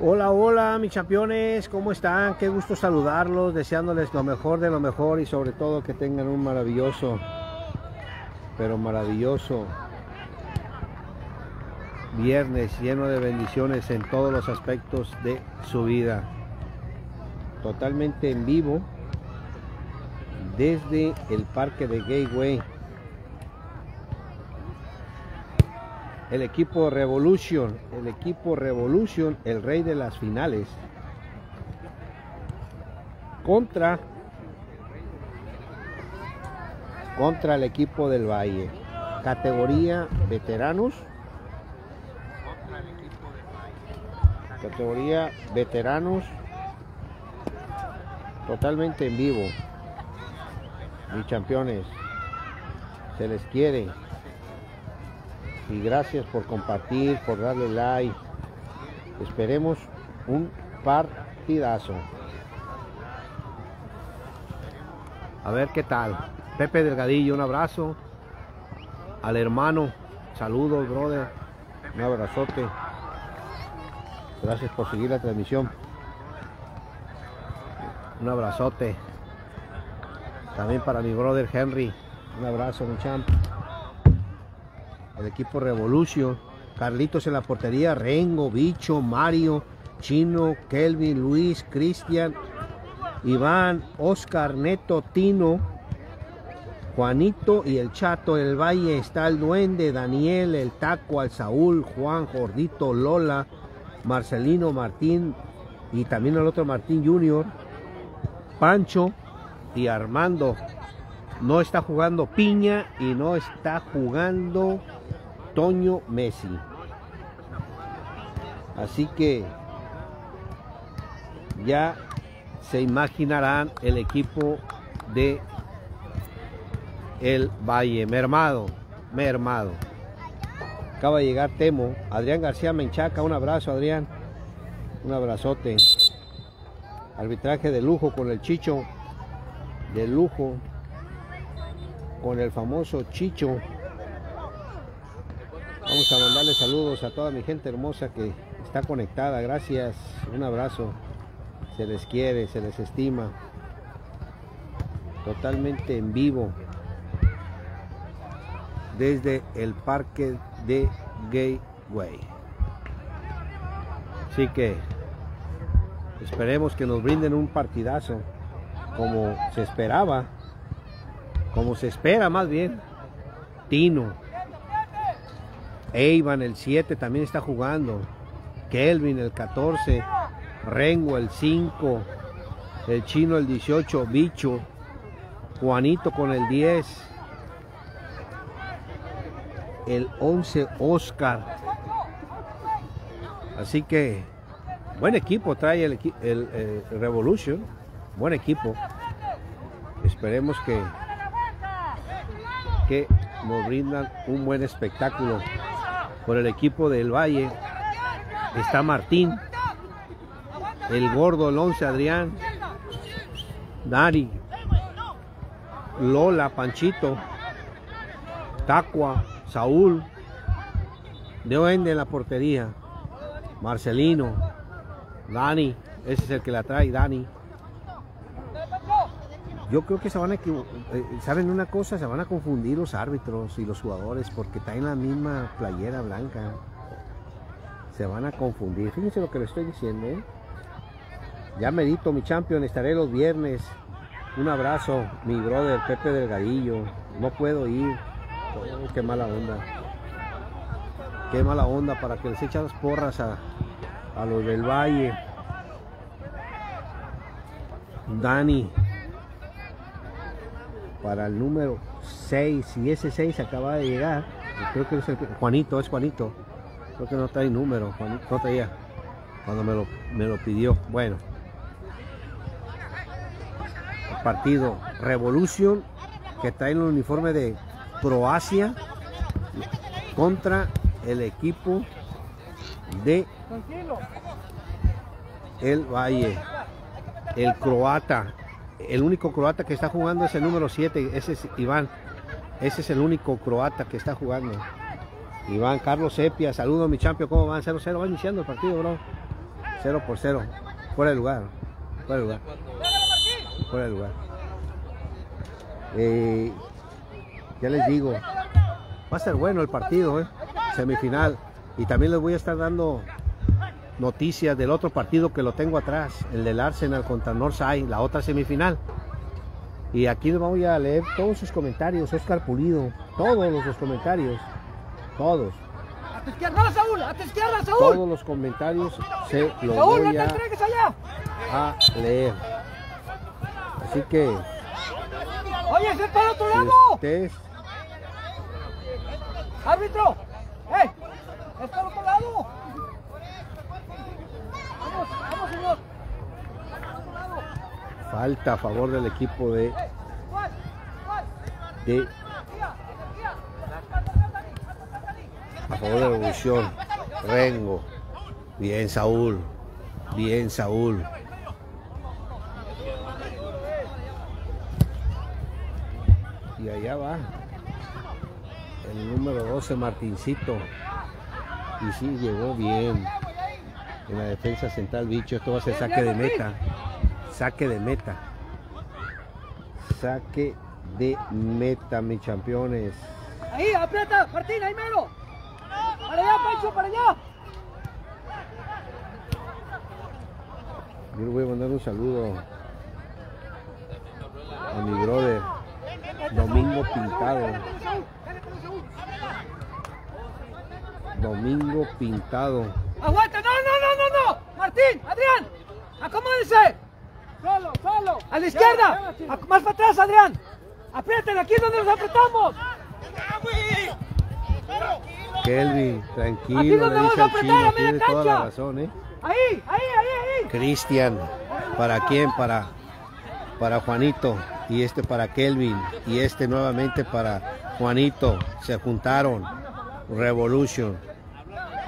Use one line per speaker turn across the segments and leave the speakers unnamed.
Hola, hola, mis campeones, ¿cómo están? Qué gusto saludarlos, deseándoles lo mejor de lo mejor y sobre todo que tengan un maravilloso, pero maravilloso viernes lleno de bendiciones en todos los aspectos de su vida. Totalmente en vivo desde el parque de Gateway. El equipo Revolution, el equipo Revolution, el rey de las finales. Contra contra el equipo del Valle. Categoría veteranos. Categoría veteranos. Totalmente en vivo. Mis campeones. Se les quiere. Y gracias por compartir, por darle like. Esperemos un partidazo. A ver qué tal. Pepe Delgadillo, un abrazo. Al hermano, saludos, brother. Un abrazote. Gracias por seguir la transmisión. Un abrazote. También para mi brother Henry. Un abrazo, mi champ. El equipo Revolution. Carlitos en la portería. Rengo, Bicho, Mario, Chino, Kelvin, Luis, Cristian, Iván, Oscar, Neto, Tino, Juanito y el Chato el Valle. Está el Duende, Daniel, el Taco, al Saúl, Juan, Jordito, Lola, Marcelino, Martín y también el otro Martín Junior, Pancho y Armando. No está jugando Piña y no está jugando Toño Messi. Así que ya se imaginarán el equipo de el Valle. Mermado, mermado. Acaba de llegar Temo. Adrián García Menchaca, un abrazo Adrián. Un abrazote. Arbitraje de lujo con el Chicho. De lujo. Con el famoso Chicho. Vamos a mandarle saludos a toda mi gente hermosa que está conectada. Gracias. Un abrazo. Se les quiere, se les estima. Totalmente en vivo. Desde el parque de Gateway. Así que esperemos que nos brinden un partidazo como se esperaba. Como se espera más bien. Tino. Eivan el 7 también está jugando. Kelvin el 14. Rengo el 5. El chino el 18. Bicho. Juanito con el 10. El 11 Oscar. Así que buen equipo trae el, el, el Revolution. Buen equipo. Esperemos que, que nos brindan un buen espectáculo por el equipo del Valle. Está Martín, el gordo, el 11 Adrián, Dari, Lola, Panchito, Tacua, Saúl, de Oende en la portería, Marcelino, Dani, ese es el que la trae, Dani. Yo creo que se van a ¿saben una cosa? Se van a confundir los árbitros y los jugadores porque traen la misma playera blanca. Se van a confundir. Fíjense lo que les estoy diciendo, ¿eh? Ya medito, mi champion, estaré los viernes. Un abrazo, mi brother Pepe Delgadillo. No puedo ir. Qué mala onda. Qué mala onda para que les echen las porras a, a los del Valle. Dani, para el número 6. Y ese 6 acaba de llegar. Creo que es el, Juanito, es Juanito. Creo que no trae número, Juanito, no traía cuando me lo, me lo pidió. Bueno, partido Revolution que está en el uniforme de Croacia contra el equipo de el Valle, el croata el único croata que está jugando es el número 7, ese es Iván. Ese es el único croata que está jugando. Iván Carlos Sepia, saludo mi champion, ¿cómo van? 0-0, va iniciando el partido, bro. 0 por 0. Fuera de lugar. Fuera de lugar. Fuera de lugar. Eh, ya les digo, va a ser bueno el partido, ¿eh? semifinal. Y también les voy a estar dando noticias del otro partido que lo tengo atrás, el del Arsenal contra Northside, la otra semifinal. Y aquí les voy a leer todos sus comentarios, Oscar Pulido, todos los comentarios, todos.
A tu izquierda, Saúl, a tu izquierda, Saúl.
Todos los comentarios se los
Saúl, no
voy
te
a,
entregues allá.
a leer. Así que
Oye, es para otro lado.
ustedes
Árbitro. ¡Eh! ¡Es para otro lado!
Falta a favor del equipo de, de a favor de la revolución. Rengo. Bien Saúl. Bien Saúl. Y allá va. El número 12 Martincito. Y sí, llegó bien. En la defensa central, bicho. Esto va a ser saque de meta. Saque de meta. Saque de meta, mis campeones.
Ahí, aprieta, Martín, ahí mero. Para allá, Pancho, para allá.
Yo le voy a mandar un saludo a mi brother Domingo Pintado. Domingo Pintado.
Aguanta, no, no, no, no, no. Martín, Adrián, acomódese. Solo, solo. A la izquierda. Más para atrás, Adrián. Aprieten, aquí es donde nos apretamos.
Kelvin,
Aquí
tranquilo,
donde
le dice
vamos a
al
apretar,
chino,
a media
tiene toda la
cancha.
razón, ¿eh?
Ahí, ahí, ahí, ahí.
Cristian, ¿para quién? Para, para Juanito y este para Kelvin y este nuevamente para Juanito. Se juntaron. Revolution.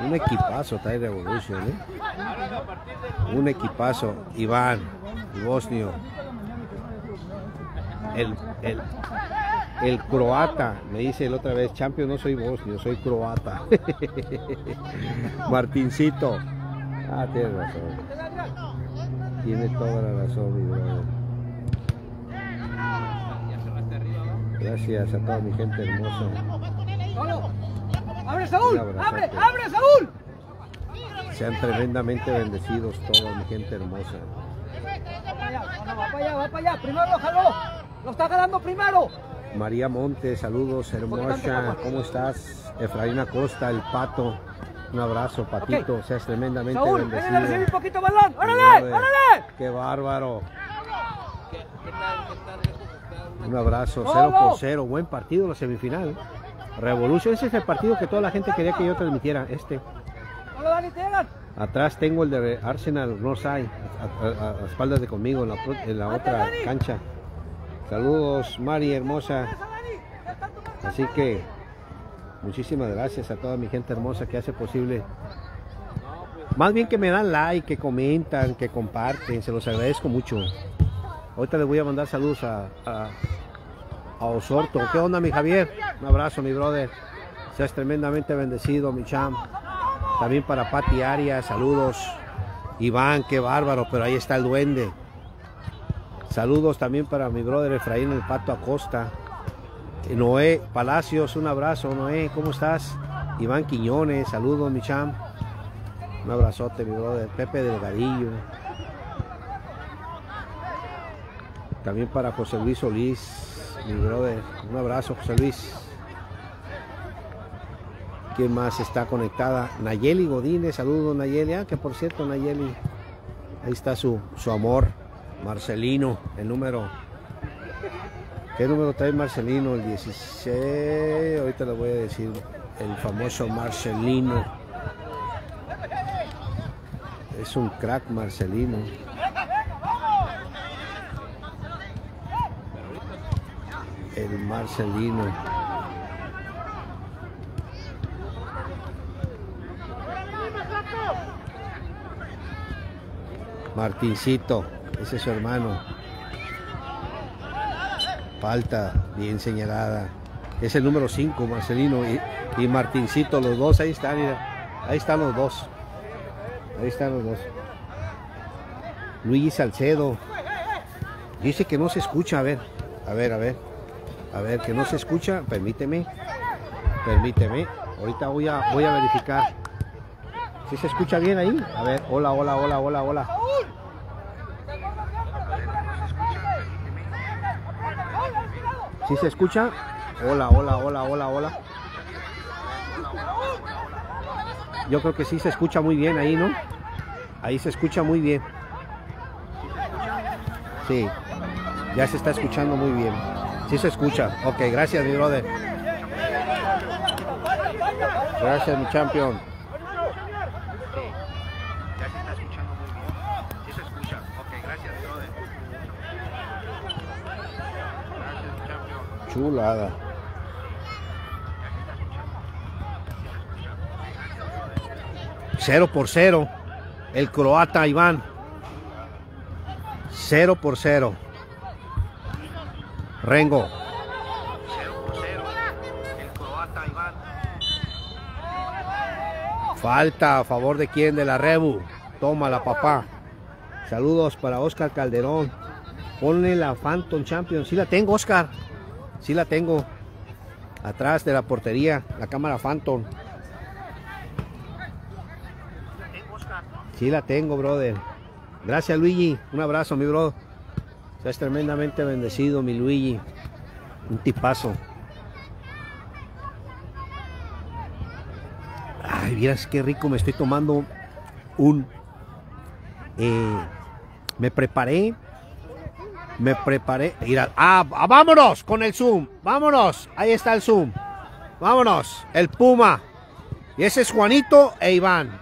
Un equipazo trae Revolution, ¿eh? Un equipazo. Iván, bosnio. El, el, el croata, me dice la otra vez, champion no soy bosnio, soy croata. Martincito. Ah, tienes razón. Tiene toda la razón, mi. Gracias a toda mi gente hermosa.
Abre, Saúl. Abre, abre, Saúl.
Sean tremendamente bendecidos toda mi gente hermosa.
Va para allá, va para allá, va para allá. Primero lo jaló. Lo está jalando primero.
María Montes, saludos hermosa. ¿Cómo estás? Efraín Acosta, el pato. Un abrazo, patito. Seas tremendamente
Saúl, a recibir un
bendecido.
poquito balón. ¡Órale, órale!
¡Qué bárbaro! Un abrazo,
¡Vamos!
0 por 0. Buen partido la semifinal. Revolution, ese es el partido que toda la gente quería que yo transmitiera. Este. Atrás tengo el de Arsenal Northside, a, a- a- a espaldas de conmigo en la, en la otra cancha. Saludos, Mari hermosa. Así que muchísimas gracias a toda mi gente hermosa que hace posible. Más bien que me dan like, que comentan, que comparten, se los agradezco mucho. Ahorita les voy a mandar saludos a, a, a Osorto. ¿Qué onda, mi Javier? Un abrazo, mi brother. Seas tremendamente bendecido, mi cham. También para Pati Arias, saludos. Iván, qué bárbaro, pero ahí está el duende. Saludos también para mi brother Efraín el Pato Acosta. Noé Palacios, un abrazo, Noé, ¿cómo estás? Iván Quiñones, saludos, mi cham. Un abrazote, mi brother. Pepe Delgadillo. También para José Luis Solís, mi brother. Un abrazo, José Luis. ¿Quién más está conectada? Nayeli Godínez, saludos, Nayeli. Ah, que por cierto, Nayeli, ahí está su, su amor, Marcelino, el número ¿Qué número trae Marcelino? El 16. Ahorita le voy a decir el famoso Marcelino. Es un crack Marcelino. El Marcelino. Martincito, ese es su hermano. Falta bien señalada. Es el número 5, Marcelino y, y Martincito, los dos ahí están, mira. Ahí están los dos. Ahí están los dos. Luigi Salcedo. Dice que no se escucha, a ver, a ver, a ver. A ver, que no se escucha, permíteme. Permíteme. Ahorita voy a, voy a verificar. Si se escucha bien ahí? A ver, hola, hola, hola, hola, hola. ¿Sí se escucha? Hola, hola, hola, hola, hola. Yo creo que sí se escucha muy bien ahí, ¿no? Ahí se escucha muy bien. Sí, ya se está escuchando muy bien. Sí se escucha. Ok, gracias, mi brother. Gracias, mi champion. Chulada. Cero por cero. El croata Iván. Cero por cero. Rengo. Falta a favor de quién? De la Rebu. Tómala, papá. Saludos para Oscar Calderón. Ponle la Phantom Champion. Sí la tengo, Oscar. Sí la tengo. Atrás de la portería, la cámara Phantom. Sí la tengo, brother. Gracias, Luigi. Un abrazo, mi bro. Estás tremendamente bendecido, mi Luigi. Un tipazo. Ay, vieras qué rico me estoy tomando un... eh, me preparé. Me preparé. Mira, ah, ah, vámonos con el Zoom. Vámonos. Ahí está el Zoom. Vámonos. El Puma. Y ese es Juanito e Iván.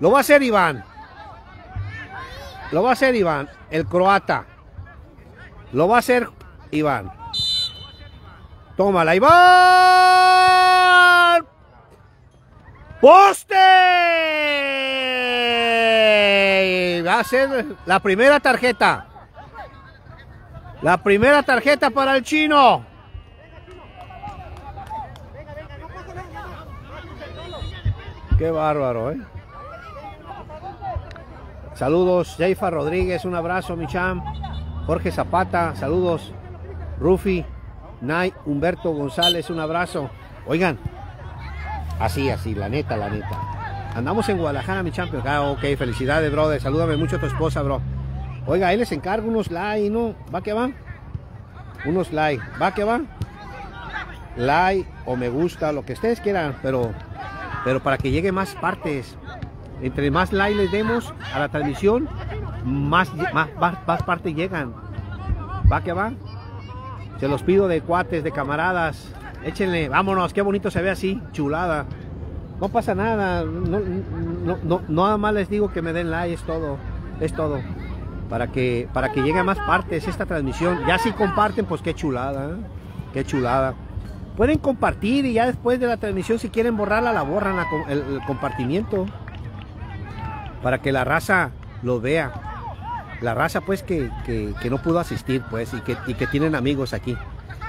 Lo va a hacer Iván. Lo va a hacer Iván, el croata. Lo va a hacer Iván. Tómala, Iván. ¡Poste! Va a ser la primera tarjeta. La primera tarjeta para el chino. Qué bárbaro, ¿eh? Saludos, Jaifa Rodríguez, un abrazo, mi cham. Jorge Zapata, saludos. Rufi, Nay, Humberto González, un abrazo. Oigan, así, así, la neta, la neta. Andamos en Guadalajara, mi champion. Ah, ok, felicidades, brother. Salúdame mucho a tu esposa, bro. Oiga, ahí les encargo unos like, ¿no? ¿Va que va? Unos like. ¿Va que va? Like o me gusta, lo que ustedes quieran, pero, pero para que llegue más partes. Entre más like les demos a la transmisión, más, más, más, partes llegan. ¿Va que va? Se los pido de cuates, de camaradas. Échenle, vámonos, qué bonito se ve así, chulada. No pasa nada, no, no, no, nada más les digo que me den like, es todo, es todo. Para que, para que llegue a más partes esta transmisión. Ya si comparten, pues qué chulada, qué chulada. Pueden compartir y ya después de la transmisión, si quieren borrarla, la borran el compartimiento. Para que la raza lo vea. La raza, pues, que, que, no pudo asistir, pues, y que, y que tienen amigos aquí,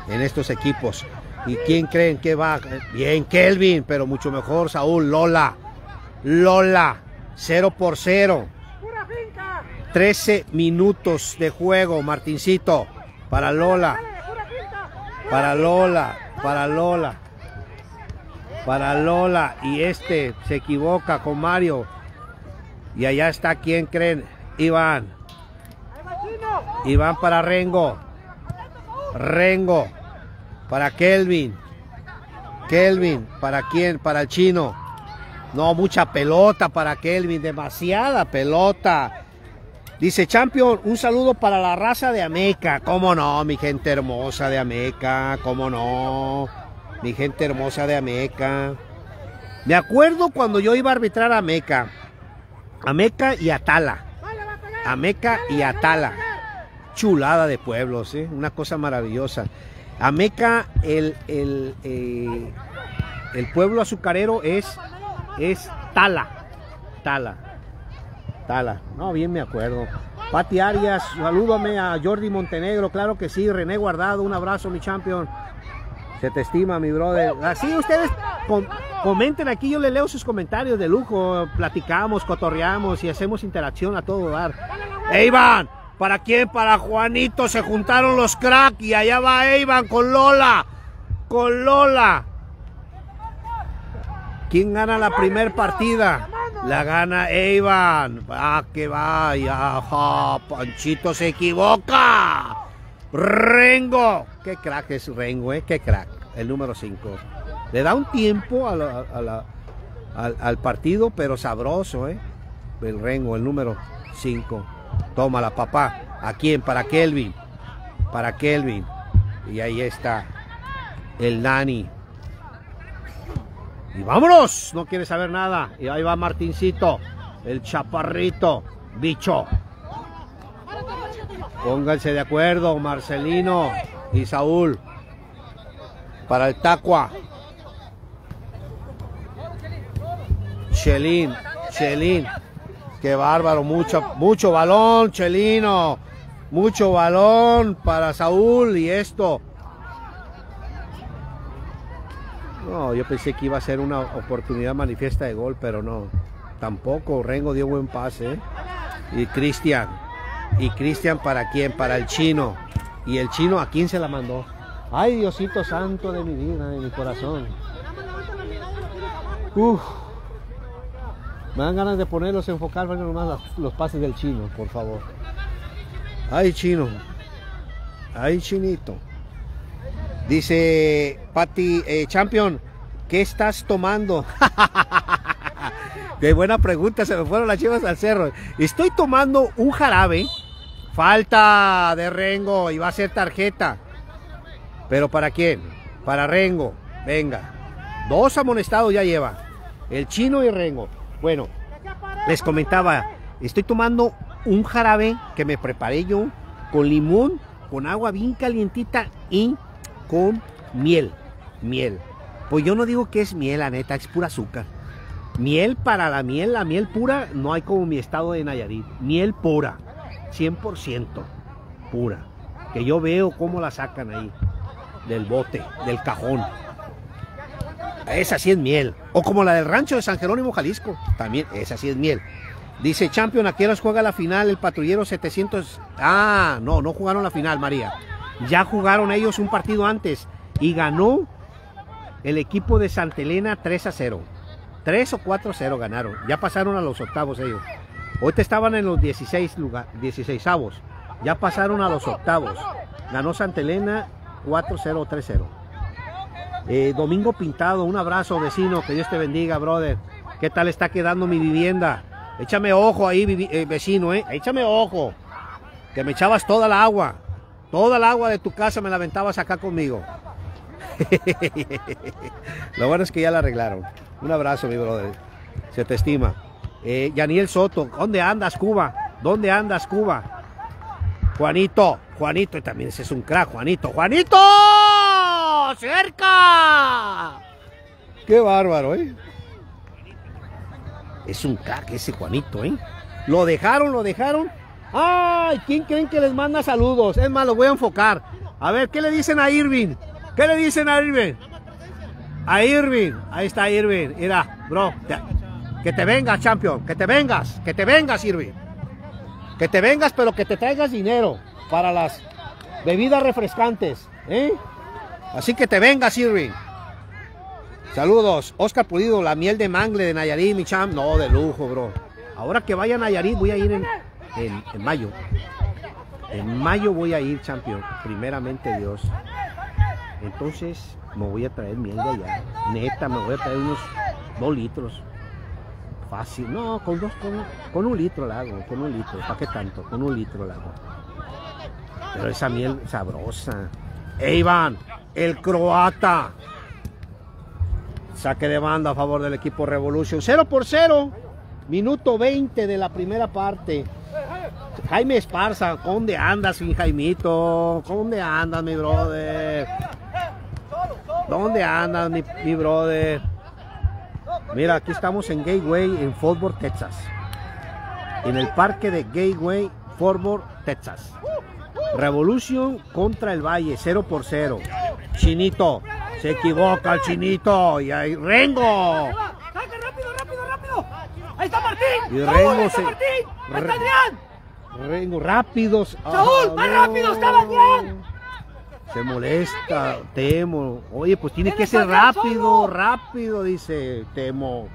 en estos equipos. ¿Y quién creen que va? Bien, Kelvin, pero mucho mejor, Saúl, Lola. Lola, 0 por 0. 13 minutos de juego, Martincito. Para Lola. Para Lola, para Lola. Para Lola. Y este se equivoca con Mario. Y allá está, ¿quién creen? Iván. Iván para Rengo. Rengo. Para Kelvin. Kelvin. ¿Para quién? Para el chino. No, mucha pelota para Kelvin. Demasiada pelota. Dice Champion, un saludo para la raza de Ameca. ¿Cómo no? Mi gente hermosa de Ameca. ¿Cómo no? Mi gente hermosa de Ameca. Me acuerdo cuando yo iba a arbitrar a Ameca. Ameca y Atala. Ameca y Atala. Chulada de pueblos, ¿eh? una cosa maravillosa. Ameca, el, el, eh, el pueblo azucarero es, es Tala. Tala. Tala. No, bien me acuerdo. Pati Arias, salúdame a Jordi Montenegro, claro que sí. René Guardado, un abrazo, mi champion. Se te estima, mi brother. Así ustedes com comenten aquí, yo le leo sus comentarios de lujo. Platicamos, cotorreamos y hacemos interacción a todo dar. Eivan, ¿para quién? Para Juanito. Se juntaron los crack y allá va Eivan con Lola. Con Lola. ¿Quién gana la primer partida? La gana Eivan. Ah, que vaya. Ajá, Panchito se equivoca. Rengo. Qué crack es Rengo, ¿eh? Qué crack. El número 5. Le da un tiempo al, al partido, pero sabroso, ¿eh? El Rengo, el número 5. Tómala, papá. ¿A quién? Para Kelvin. Para Kelvin. Y ahí está. El Nani. Y vámonos. No quiere saber nada. Y ahí va Martincito. El chaparrito. Bicho. Pónganse de acuerdo, Marcelino y Saúl. Para el Tacua. Chelín, Chelín. Qué bárbaro, mucho, mucho balón, Chelino. Mucho balón para Saúl y esto. No, yo pensé que iba a ser una oportunidad manifiesta de gol, pero no. Tampoco. Rengo dio buen pase. ¿eh? Y Cristian. ¿Y Cristian para quién? Para el chino. ¿Y el chino a quién se la mandó? Ay, Diosito santo de mi vida, de mi corazón. Uf. Me dan ganas de ponerlos, enfocar, nomás los, los pases del chino, por favor. Ay, chino. Ay, chinito. Dice Patti eh, Champion, ¿qué estás tomando? Qué buena pregunta, se me fueron las chivas al cerro. Estoy tomando un jarabe. Falta de Rengo y va a ser tarjeta. ¿Pero para quién? Para Rengo. Venga. Dos amonestados ya lleva. El chino y Rengo. Bueno, les comentaba, estoy tomando un jarabe que me preparé yo con limón, con agua bien calientita y con miel. Miel. Pues yo no digo que es miel, la neta, es pura azúcar. Miel para la miel, la miel pura, no hay como mi estado de Nayarit. Miel pura, 100% pura. Que yo veo cómo la sacan ahí, del bote, del cajón. Esa sí es miel. O como la del rancho de San Jerónimo, Jalisco. También, esa sí es miel. Dice Champion, ¿a qué horas juega la final el patrullero 700? Ah, no, no jugaron la final, María. Ya jugaron ellos un partido antes y ganó el equipo de Santa Elena 3 a 0. 3 o 4 a 0 ganaron. Ya pasaron a los octavos ellos. Ahorita estaban en los 16 lugar, 16 avos. Ya pasaron a los octavos. Ganó Santa Elena 4-0 3-0. Eh, Domingo Pintado, un abrazo vecino, que Dios te bendiga, brother. ¿Qué tal está quedando mi vivienda? Échame ojo ahí, eh, vecino, ¿eh? Échame ojo. Que me echabas toda el agua. Toda el agua de tu casa me la aventabas acá conmigo. Lo bueno es que ya la arreglaron. Un abrazo, mi brother. Se te estima. Eh, Yaniel Soto, ¿dónde andas, Cuba? ¿Dónde andas, Cuba? Juanito, Juanito, y también ese es un crack, Juanito. ¡Juanito! ¡Cerca! Qué bárbaro, ¿eh? Es un crack ese Juanito, ¿eh? Lo dejaron, lo dejaron. ¡Ay! ¿Quién creen que les manda saludos? Es más, lo voy a enfocar. A ver, ¿qué le dicen a Irving? ¿Qué le dicen a Irving? A Irving. Ahí está Irving. Mira, bro. Que te vengas, champion. Que te vengas. Que te vengas, Irving. Que te vengas, pero que te traigas dinero para las bebidas refrescantes. ¿eh? Así que te vengas, Irving. Saludos. Oscar Pulido, la miel de mangle de Nayarit, mi champ. No, de lujo, bro. Ahora que vaya a Nayarit, voy a ir en, en- en mayo. En mayo voy a ir, champion. Primeramente Dios. Entonces me voy a traer miel de allá. Neta, me voy a traer unos dos litros. Fácil. No, con dos, con, un litro la hago. Con un litro. ¿Para qué tanto? Con un litro la hago. Pero esa miel sabrosa. ¡Ey, Iván! El croata. Saque de banda a favor del equipo Revolution. 0 por 0. Minuto 20 de la primera parte. Jaime Esparza, ¿dónde andas, mi Jaimito? ¿Dónde andas, mi brother? ¿Dónde andas, mi, mi brother? Mira, aquí estamos en Gateway, en Fort Worth, Texas. En el parque de Gateway, Fort Worth, Texas. Revolution contra el Valle, 0 por 0. Chinito, se equivoca el Chinito. Y ahí, Rengo.
¡Saca rápido, rápido, rápido! ¡Ahí está Martín!
Y
¡Vamos,
Rengo
está
se-
Martín! ¡Ahí está Adrián!
Rengo, rápidos.
Saúl,
Ah,
más rápido, estaba bien.
Se molesta, Temo. Oye, pues tiene que ser rápido, rápido, dice Temo.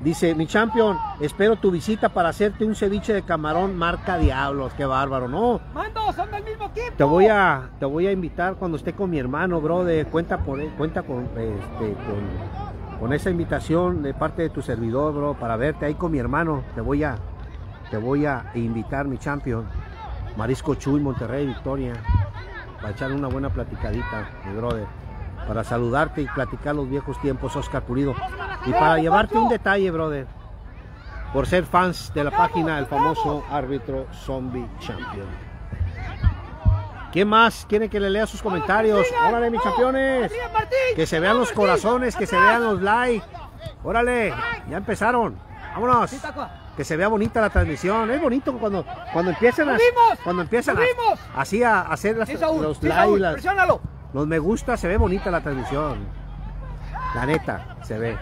Dice, mi champion, espero tu visita para hacerte un ceviche de camarón marca Diablos. Qué bárbaro, ¿no?
Mando, son del mismo equipo.
Te voy a, te voy a invitar cuando esté con mi hermano, brother. Cuenta, por, cuenta con, este, con, con esa invitación de parte de tu servidor, bro, para verte ahí con mi hermano. Te voy a, te voy a invitar, mi champion. Marisco Chuy, Monterrey, Victoria. Para echar una buena platicadita, mi brother. Para saludarte y platicar los viejos tiempos, Oscar Pulido. Y para llevarte un detalle, brother. Por ser fans de la página del famoso árbitro Zombie Champion. ¿Quién más quiere que le lea sus comentarios? Órale, mis campeones. Que se vean los corazones, que se vean los likes. Órale, ya empezaron. Vámonos. Que se vea bonita la transmisión. Es bonito cuando, cuando empiezan a, cuando empiezan a- así a hacer las-
Sí, Saúl.
los
sí, Saúl,
las- los me gusta, se ve bonita la transmisión. La neta, se ve.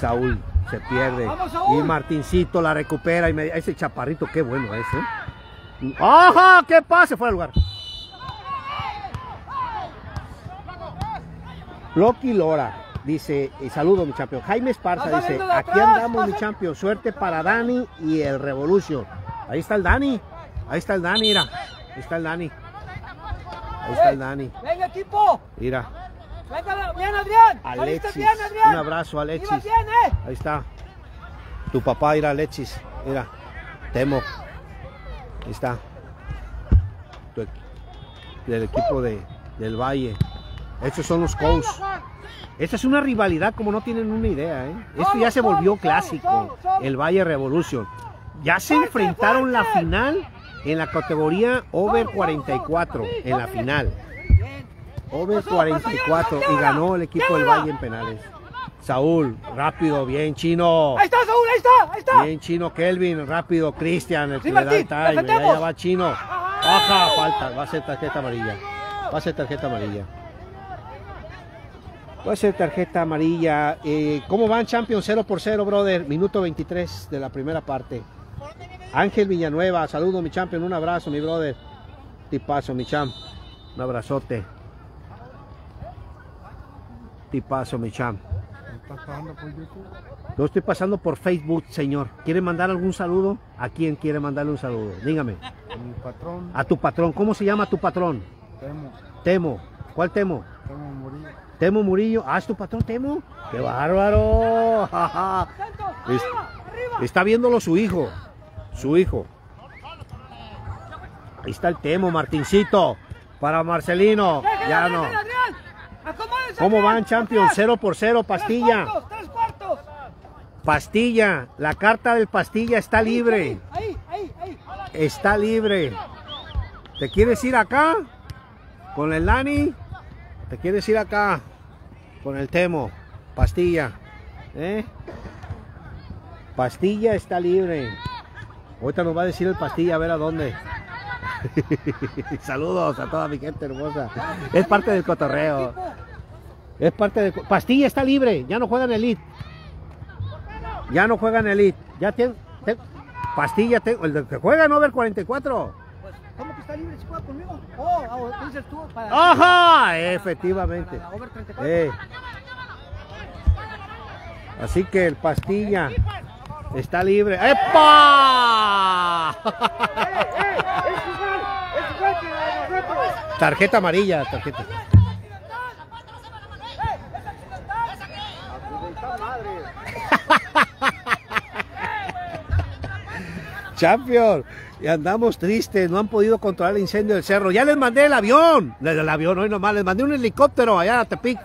Saúl se pierde.
Vamos, Saúl.
Y Martincito la recupera. Y me- ese chaparrito, qué bueno es, ¿eh? ¡Ajá! ¿Qué pase? Fuera de lugar. Loki Lora dice, y saludo mi campeón. Jaime Esparza dice, aquí andamos mi campeón. Suerte para Dani y el Revolution. Ahí está el Dani. Ahí está el Dani, mira. Ahí está el Dani. Ahí está el Dani.
Venga, equipo.
Mira.
Venga, bien, Adrián.
Alexis.
bien, Adrián.
Un abrazo, Alexis.
Bien, ¿eh?
Ahí está. Tu papá, mira, Alexis. Mira. Temo. Ahí está. Tu del equipo de, del Valle. Estos son los Cows. Esta es una rivalidad como no tienen una idea, ¿eh? Esto ya se volvió clásico. El Valle Revolution. Ya se enfrentaron la final en la categoría over
Solo, solo,
44
solo.
en la
Sí,
final. Over
Pasó, pasó,
44 y ganó el equipo del. Valle en penales. Saúl, rápido, bien chino.
Ahí está, Saúl, ahí está, ahí está.
Bien chino Kelvin, rápido Cristian, el
Sí,
que le da el time. Ya va chino. Baja, falta, va a ser tarjeta amarilla. Va a ser tarjeta amarilla. A ser tarjeta amarilla. Eh, ¿Cómo van Champions 0 por 0, brother? Minuto 23 de la primera parte. Ángel Villanueva, saludo mi champion, un abrazo mi brother. Tipazo mi champ, un abrazote. Tipazo mi champ. Lo estoy pasando por Facebook, señor. ¿Quiere mandar algún saludo? ¿A quién quiere mandarle un saludo? Dígame.
Mi patrón,
A tu patrón. ¿Cómo se llama tu patrón?
Temo,
Temo. ¿Cuál Temo?
Temo.
Temo Murillo. Ah, ¿es tu patrón Temo? ¡Qué bárbaro! Está viéndolo su hijo. Su hijo. Ahí está el Temo, Martincito. Para Marcelino. Ya no. ¿Cómo van, Champions?
atrás.
0 por 0, Pastilla. Pastilla. La carta del Pastilla está libre. Está libre. ¿Te quieres ir acá? ¿Con el Lani? ¿Te quieres ir acá? Con el Temo. Pastilla. ¿Eh? Pastilla está libre. Ahorita nos va a decir el Pastilla a ver a dónde. Saludos a toda mi gente hermosa. Es parte del cotorreo. Es parte co- Pastilla está libre. Ya no juega en Elite. Ya no juega en Elite. Ya tiene... Pastilla, te- el que juega en Over 44.
Pues, ¿Cómo que está libre si juega conmigo? Oh, ah, dices tú para.
¡Ajá! Efectivamente.
para la over 34.
Eh. Así que el pastilla está libre. ¡Epa! Tarjeta amarilla, tarjeta. Champion, y andamos tristes, no han podido controlar el incendio del cerro. Ya les mandé el avión, el, el avión, hoy nomás, les mandé un helicóptero allá a Tepic.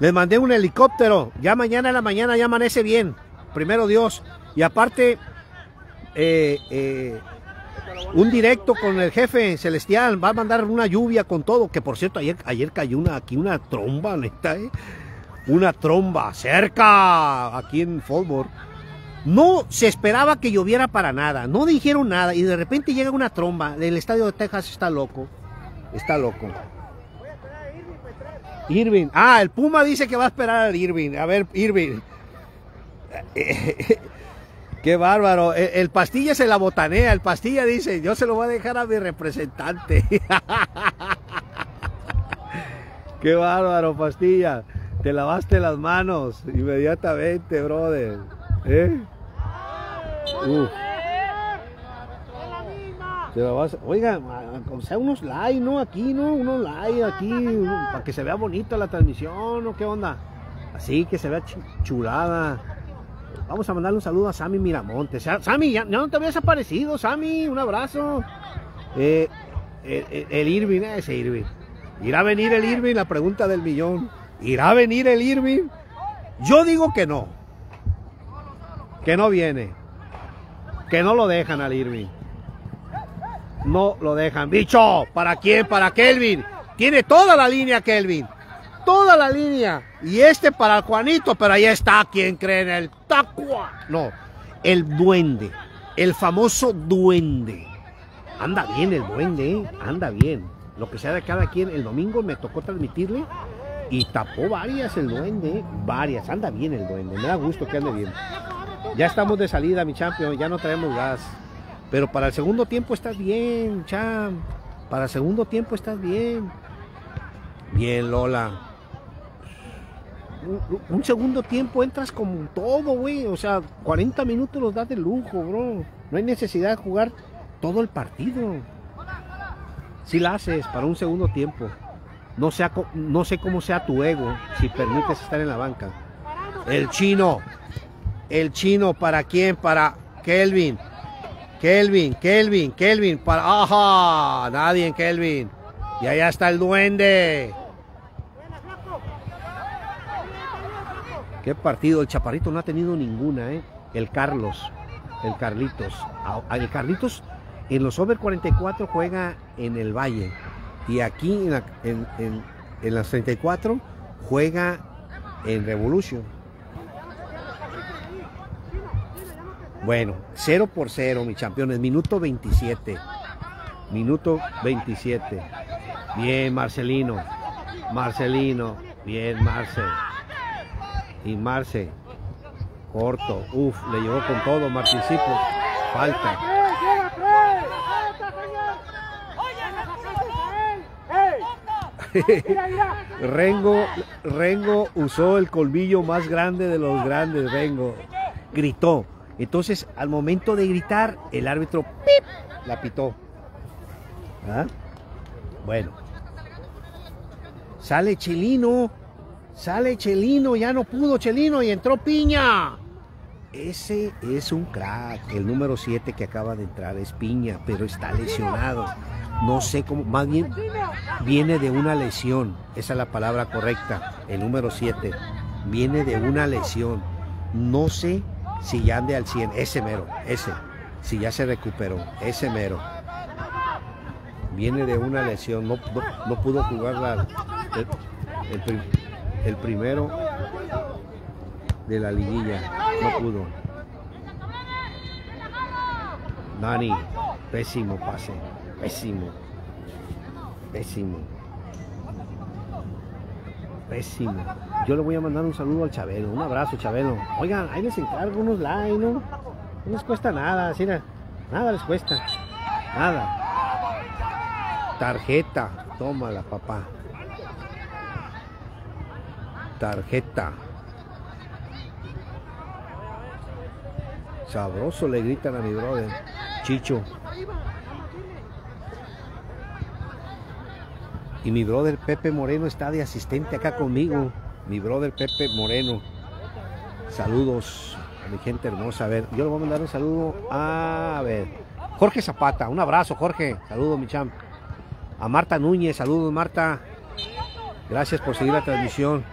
Les mandé un helicóptero, ya mañana en la mañana ya amanece bien, primero Dios. Y aparte, eh, eh, un directo con el jefe celestial, va a mandar una lluvia con todo, que por cierto, ayer, ayer cayó una, aquí una tromba, neta, ¿eh? Una tromba cerca, aquí en Fallmore. No se esperaba que lloviera para nada, no dijeron nada y de repente llega una tromba. El estadio de Texas está loco, está loco. Irving, ah, el Puma dice que va a esperar al Irving. A ver, Irving. Qué bárbaro. El, el pastilla se la botanea. El pastilla dice, yo se lo voy a dejar a mi representante. Qué bárbaro, pastilla. Te lavaste las manos inmediatamente, brother. ¿Eh? Uf. Te la vas- Oiga, o sea, unos like, ¿no? Aquí, ¿no? Unos like aquí, para que se vea bonita la transmisión, ¿o qué onda? Así, que se vea chu- chulada. Vamos a mandarle un saludo a Sammy Miramontes. Sa- Sammy, ya, no te habías aparecido, Sammy, un abrazo. Eh, el, el- el Irving, ese Irving. ¿Irá a venir el Irving? La pregunta del millón. ¿Irá a venir el Irving? Yo digo que no. Que no viene. Que no lo dejan al Irving. No lo dejan. Bicho, ¿para quién? Para Kelvin. Tiene toda la línea Kelvin. Toda la línea. Y este para Juanito, pero ahí está quien cree en el tacua. No, el duende. El famoso duende. Anda bien el duende, ¿eh? anda bien. Lo que sea de cada quien, el domingo me tocó transmitirle y tapó varias el duende, ¿eh? varias. Anda bien el duende, me da gusto que ande bien. Ya estamos de salida, mi champion, ya no traemos gas. Pero para el segundo tiempo estás bien, champ. Para el segundo tiempo estás bien. Bien, Lola. Un, un segundo tiempo entras como todo, güey. O sea, 40 minutos los das de lujo, bro. No hay necesidad de jugar todo el partido. Si la haces para un segundo tiempo. No sé cómo sea tu ego si permites estar en la banca. El chino. El chino, ¿para quién? Para Kelvin. Kelvin, Kelvin, Kelvin. Para. ¡Ajá! Nadie en Kelvin. Y allá está el duende. Qué partido. El Chaparrito no ha tenido ninguna, ¿eh? El Carlos. El Carlitos. Ah, El Carlitos en los over 44 juega en el Valle. Y aquí en- en- en las 34 juega en Revolution. Bueno, 0 por 0, mis campeones. Minuto 27. Minuto 27. Bien, Marcelino. Marcelino. Bien, Marce. Y Marce. Corto. Uf, le llegó con todo, Martincito. Falta. Rengo, Rengo usó el colmillo más grande de los grandes, Rengo. Gritó. Entonces, al momento de gritar, el árbitro la pitó. ¿Ah? Bueno. Sale Chelino. Sale Chelino. Ya no pudo Chelino y entró Piña. Ese es un crack. El número 7 que acaba de entrar es Piña, pero está lesionado. No sé cómo, más bien viene de una lesión. Esa es la palabra correcta. El número 7 viene de una lesión. No sé si ya ande al 100. Ese mero, ese. Si ya se recuperó, ese mero. Viene de una lesión. No, no- pudo jugar la- el, el primero de la liguilla. No pudo. Nani, pésimo pase. Pésimo. Pésimo. Pésimo. Yo le voy a mandar un saludo al Chabelo. Un abrazo, Chabelo. Oigan, ahí les encargo unos likes, ¿no? No les cuesta nada, na- Nada les cuesta. Nada. Tarjeta. Tómala, papá. Tarjeta. Sabroso le gritan a mi brother. Chicho. Y mi brother Pepe Moreno está de asistente acá conmigo. Mi brother Pepe Moreno. Saludos a mi gente hermosa. A ver, yo le voy a mandar un saludo a, ver, Jorge Zapata. Un abrazo, Jorge. Saludos, mi champ. A Marta Núñez. Saludos, Marta. Gracias por seguir la transmisión.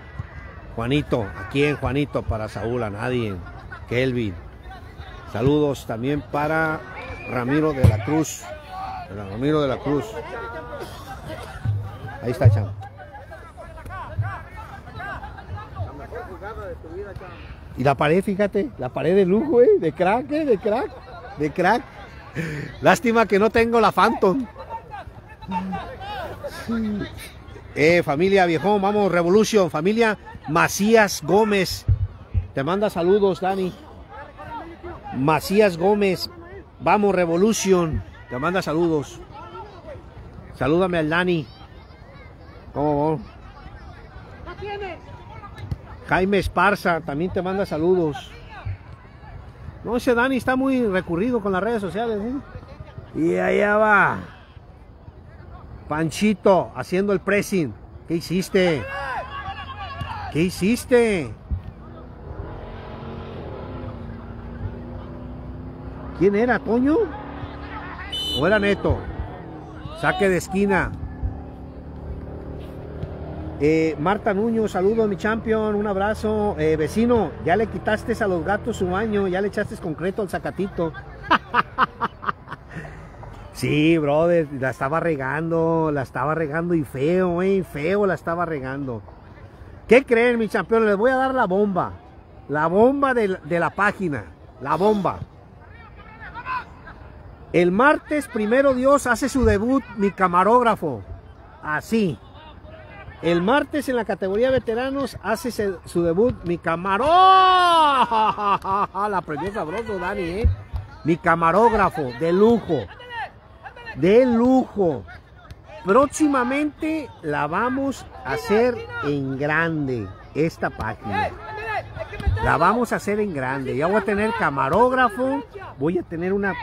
Juanito, ¿a quién, Juanito? Para Saúl, a nadie. Kelvin. Saludos también para Ramiro de la Cruz. Ramiro de la Cruz. Ahí está, chamo. Y la pared, fíjate, la pared de lujo, ¿eh? De crack, ¿eh? De crack, de crack. Lástima que no tengo la Phantom. Eh, familia viejón, vamos, Revolution, familia Macías Gómez. Te manda saludos, Dani. Macías Gómez, vamos Revolution, te manda saludos. Salúdame al Dani. ¿Cómo va? Jaime Esparza también te manda saludos. No, ese Dani está muy recurrido con las redes sociales. ¿eh? Y allá va. Panchito haciendo el pressing. ¿Qué hiciste? ¿Qué hiciste? ¿Quién era, Toño? ¿O era Neto? Saque de esquina. Eh, Marta Nuño, saludos mi champion, un abrazo. Eh, vecino, ya le quitaste a los gatos su baño, ya le echaste concreto al zacatito. sí, brother, la estaba regando, la estaba regando y feo, eh, feo la estaba regando. ¿Qué creen, mi champion? Les voy a dar la bomba. La bomba de, de la página. La bomba. El martes, primero Dios, hace su debut mi camarógrafo. Así. El martes en la categoría veteranos hace su debut mi camarón. La premió sabroso, Dani, ¿eh? Mi camarógrafo de lujo. De lujo. Próximamente la vamos a hacer en grande, esta página. La vamos a hacer en grande. Ya voy a tener camarógrafo. Voy a tener una...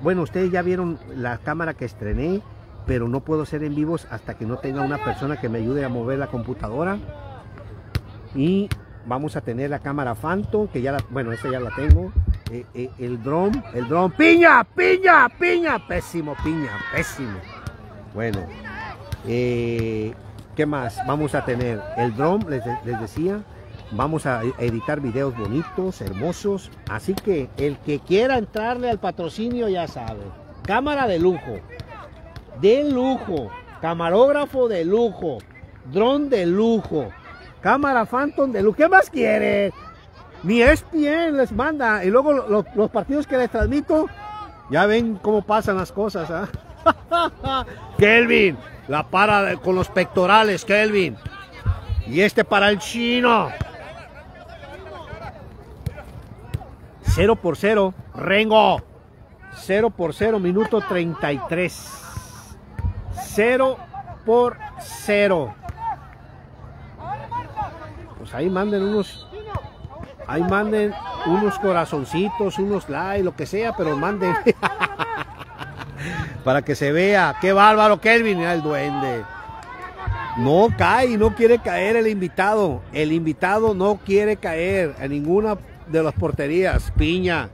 Bueno, ustedes ya vieron la cámara que estrené, pero no puedo hacer en vivos hasta que no tenga una persona que me ayude a mover la computadora. Y vamos a tener la cámara Phantom, que ya la... Bueno, ya la tengo. Eh, eh, el drone, el drone. ¡Piña! ¡Piña! ¡Piña! Pésimo, piña, pésimo. Bueno, eh, ¿qué más? Vamos a tener el drone, les, les decía. Vamos a editar videos bonitos, hermosos. Así que el que quiera entrarle al patrocinio ya sabe. Cámara de lujo. De lujo. Camarógrafo de lujo. Dron de lujo. Cámara Phantom de lujo. ¿Qué más quiere? Ni es bien les manda. Y luego lo- lo- los partidos que les transmito, ya ven cómo pasan las cosas. ¿ah? Kelvin, la para con los pectorales, Kelvin. Y este para el chino. 0 por 0, Rengo. 0 por 0, minuto 33. 0 por 0. Pues ahí manden unos. Ahí manden unos corazoncitos, unos likes, lo que sea, pero manden. Para que se vea. Qué bárbaro, Kelvin, el duende. No cae, no quiere caer el invitado. El invitado no quiere caer en ninguna de las porterías. Piña.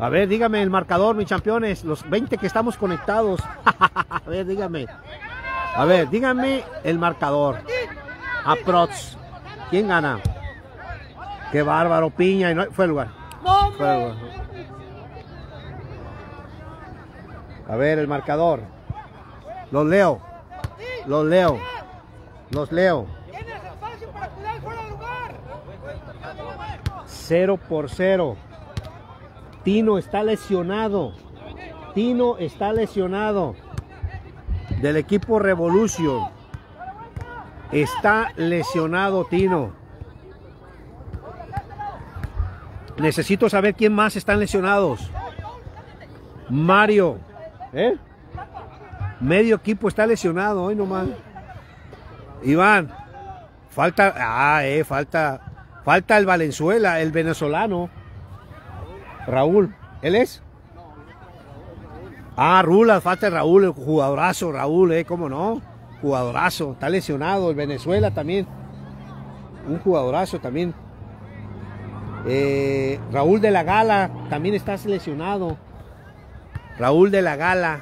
A ver, dígame el marcador, mis campeones. Los 20 que estamos conectados. A ver, dígame. A ver, dígame el marcador. Aprox. ¿Quién gana? Qué bárbaro, Piña. y no- fue el lugar. Fue el lugar. A ver, el marcador. Los leo. Los leo. Los leo.
Fuera de lugar.
0 por 0. Tino está lesionado. Tino está lesionado. Del equipo Revolution. Está lesionado Tino. Necesito saber quién más están lesionados. Mario. ¿Eh? Medio equipo está lesionado hoy nomás. Iván. Falta. Ah, eh, falta. Falta el Valenzuela, el venezolano. Raúl. ¿Él es? Ah, Rulas, falta Raúl, el jugadorazo, Raúl, eh, cómo no. Jugadorazo, está lesionado, el Venezuela también. Un jugadorazo también. Eh, Raúl de la Gala también está lesionado. Raúl de la Gala.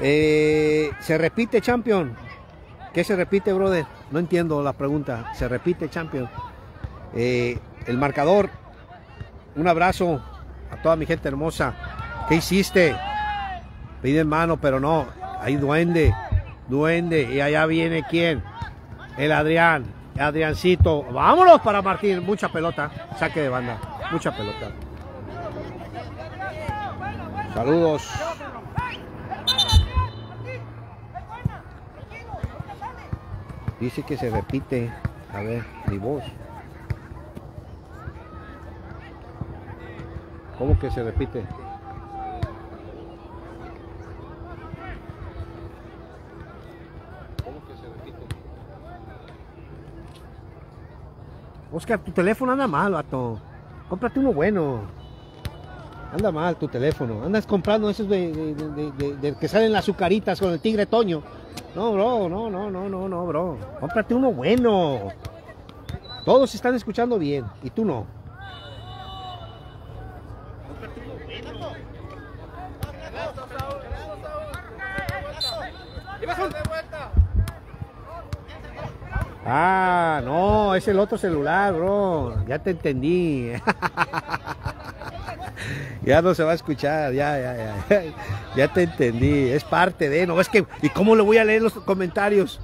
Eh, se repite, champion. ¿Qué se repite, brother? No entiendo la pregunta. Se repite, champion. Eh, el marcador. Un abrazo a toda mi gente hermosa. ¿Qué hiciste? Piden mano, pero no. Ahí duende. Duende. Y allá viene quién? El Adrián. Adriancito. Vámonos para Martín. Mucha pelota. Saque de banda. Mucha pelota. Saludos. Dice que se repite. A ver, mi voz. ¿Cómo que se repite? ¿Cómo que se repite? Oscar, tu teléfono anda mal, vato. Cómprate uno bueno. Anda mal tu teléfono. Andas comprando esos de, de- de- que salen las azucaritas con el tigre Toño. No, bro, no, no, no, no, no, bro. Cómprate uno bueno. Todos están escuchando bien y tú no. Ah, no, es el otro celular, bro. Ya te entendí. ya no se va a escuchar, ya, ya, ya. Ya te entendí. Es parte de, no, es que, ¿y cómo le voy a leer los comentarios?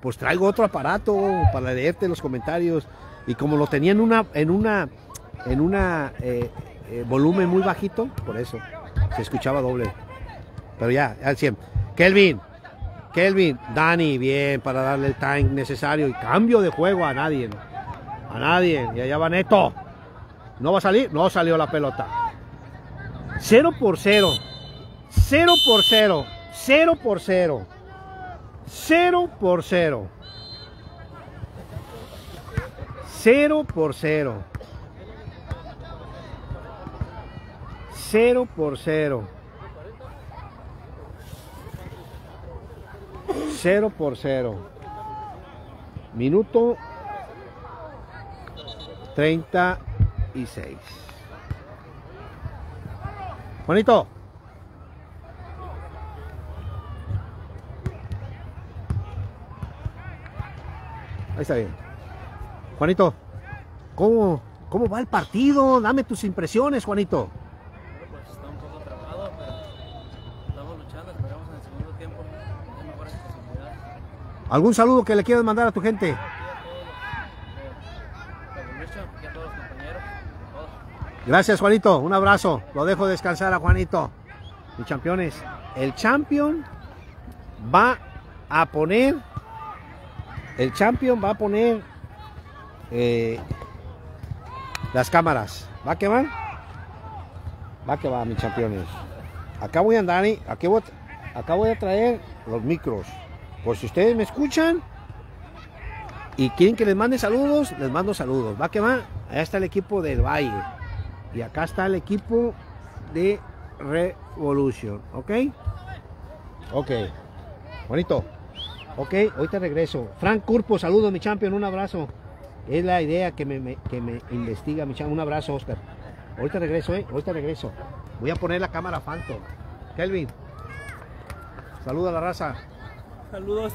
Pues traigo otro aparato para leerte los comentarios. Y como lo tenía en una, en una, en una eh, eh, volumen muy bajito, por eso se escuchaba doble. Pero ya, al 100. Kelvin, Kelvin, Dani, bien, para darle el time necesario y cambio de juego a nadie. A nadie. Y allá va Neto. ¿No va a salir? No salió la pelota. 0 por 0. 0 por 0. 0 por 0. 0 por 0. 0 por 0. 0 por 0. 0 por 0. Minuto 36. Juanito. Ahí está bien. Juanito, ¿cómo, ¿cómo va el partido? Dame tus impresiones, Juanito.
Pues está un poco trabado, pero estamos luchando, esperamos en el segundo tiempo tener mejores posibilidades.
¿Algún saludo que le quieras mandar a tu gente? Gracias, Juanito. Un abrazo. Lo dejo descansar a Juanito. Y campeones, el champion va a poner, el champion va a poner eh, las cámaras. ¿Va que van? Va que va, mis campeones. Acá voy a andar, ¿eh? aquí voy, acá voy a traer los micros. Por si ustedes me escuchan y quieren que les mande saludos, les mando saludos. Va que va. Allá está el equipo del Valle. Y acá está el equipo de Revolution. ¿Ok? Ok. Bonito. Ok, ahorita regreso. Frank Curpo, saludos, mi champion, un abrazo. Es la idea que me, que me investiga, mi champion. Un abrazo, Oscar. Ahorita regreso, ¿eh? Ahorita regreso. Voy a poner la cámara Phantom. Kelvin. Saluda a la raza.
Saludos.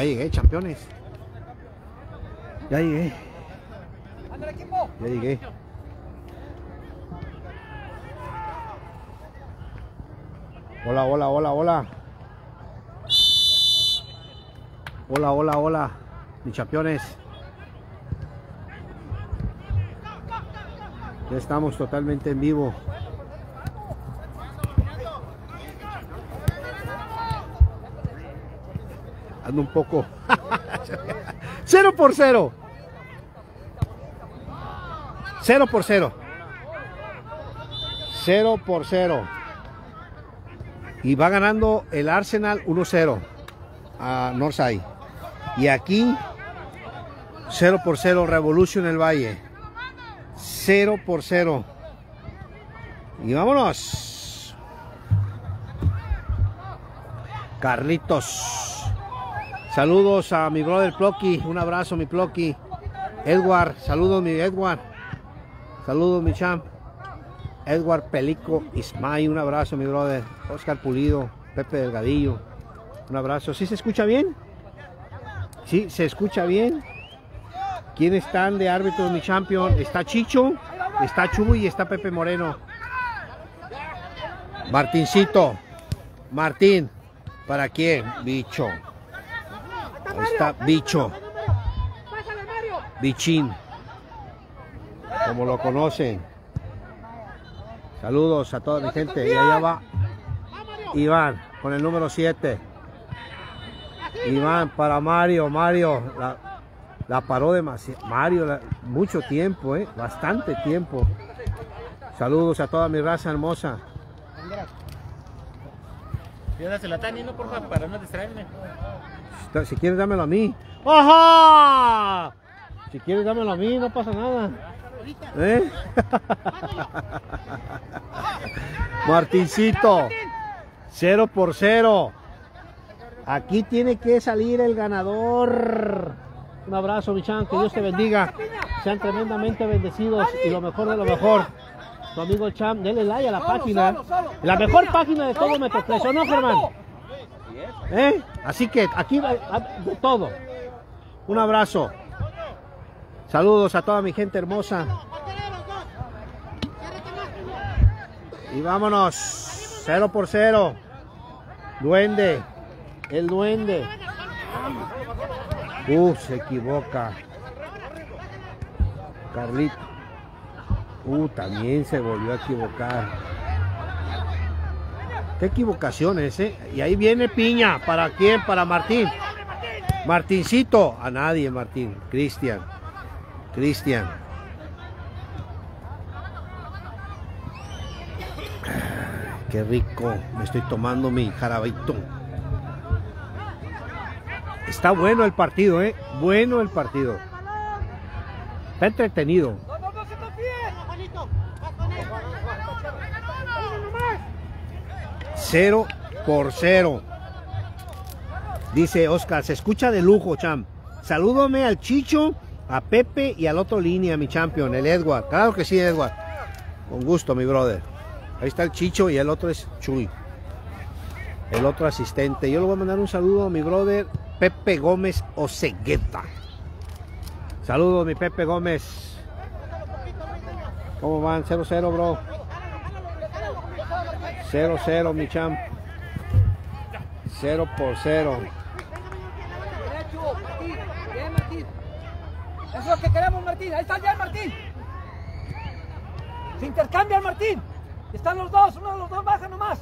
Ya llegué, campeones. Ya llegué. Ya llegué. Hola, hola, hola, hola. Hola, hola, hola. Mis campeones. Ya estamos totalmente en vivo. Un poco. cero por cero. Cero por cero. Cero por cero. Y va ganando el Arsenal 1-0 a Northside. Y aquí 0 por 0 Revolution el Valle. 0 por 0. Y vámonos. Carlitos. Saludos a mi brother Plocky. Un abrazo, mi Plocky. Edward. Saludos, mi Edward. Saludos, mi champ. Edward Pelico Ismay. Un abrazo, mi brother. Oscar Pulido. Pepe Delgadillo. Un abrazo. ¿Sí se escucha bien? Sí, se escucha bien. ¿Quiénes están de árbitros, mi champion? Está Chicho, está Chuy y está Pepe Moreno. Martincito. Martín. ¿Para quién? Bicho. Ahí está Bicho. Bichín. Como lo conocen. Saludos a toda mi gente. Y allá va Iván con el número 7. Iván para Mario. Mario la, la paró demasiado. Mario, la- mucho tiempo, ¿eh? bastante tiempo. Saludos a toda mi raza hermosa.
Pídasela a Tani, no, porfa, para no distraerme.
Si- quieres, dámelo a mí. ¡Ajá! Si quieres, dámelo a mí, no pasa nada. ¿Eh? Martincito, cero por cero. Aquí tiene que salir el ganador. Un abrazo, mi chan, que Dios te bendiga. Sean tremendamente bendecidos y lo mejor de lo mejor. Tu amigo Cham, denle like a la página. La mejor página de todo Metroplex, ¿o no, Germán? ¿Eh? Así que aquí va de todo. Un abrazo. Saludos a toda mi gente hermosa. Y vámonos. Cero por cero. Duende. El duende. Uh, se equivoca. Carlito. Uh, también se volvió a equivocar. Qué equivocaciones, ¿eh? Y ahí viene Piña. ¿Para quién? Para Martín. Martincito. A nadie, Martín. Cristian. Cristian. Qué rico. Me estoy tomando mi jarabito. Está bueno el partido, ¿eh? Bueno el partido. Está entretenido. 0 por 0. Dice Oscar, se escucha de lujo, champ. Salúdame al Chicho, a Pepe y al otro línea, mi champion, el Edward. Claro que sí, Edward. Con gusto, mi brother. Ahí está el Chicho y el otro es Chuy. El otro asistente. Yo le voy a mandar un saludo a mi brother Pepe Gómez Osegueta. Saludos, mi Pepe Gómez. ¿Cómo van? 0-0, bro. 0-0, mi champ. 0 por 0.
Derecho, Martín. Bien, Martín. Eso es lo que queremos, Martín. Ahí está ya Martín. Se intercambian, Martín. Están los dos. Uno de los dos baja nomás.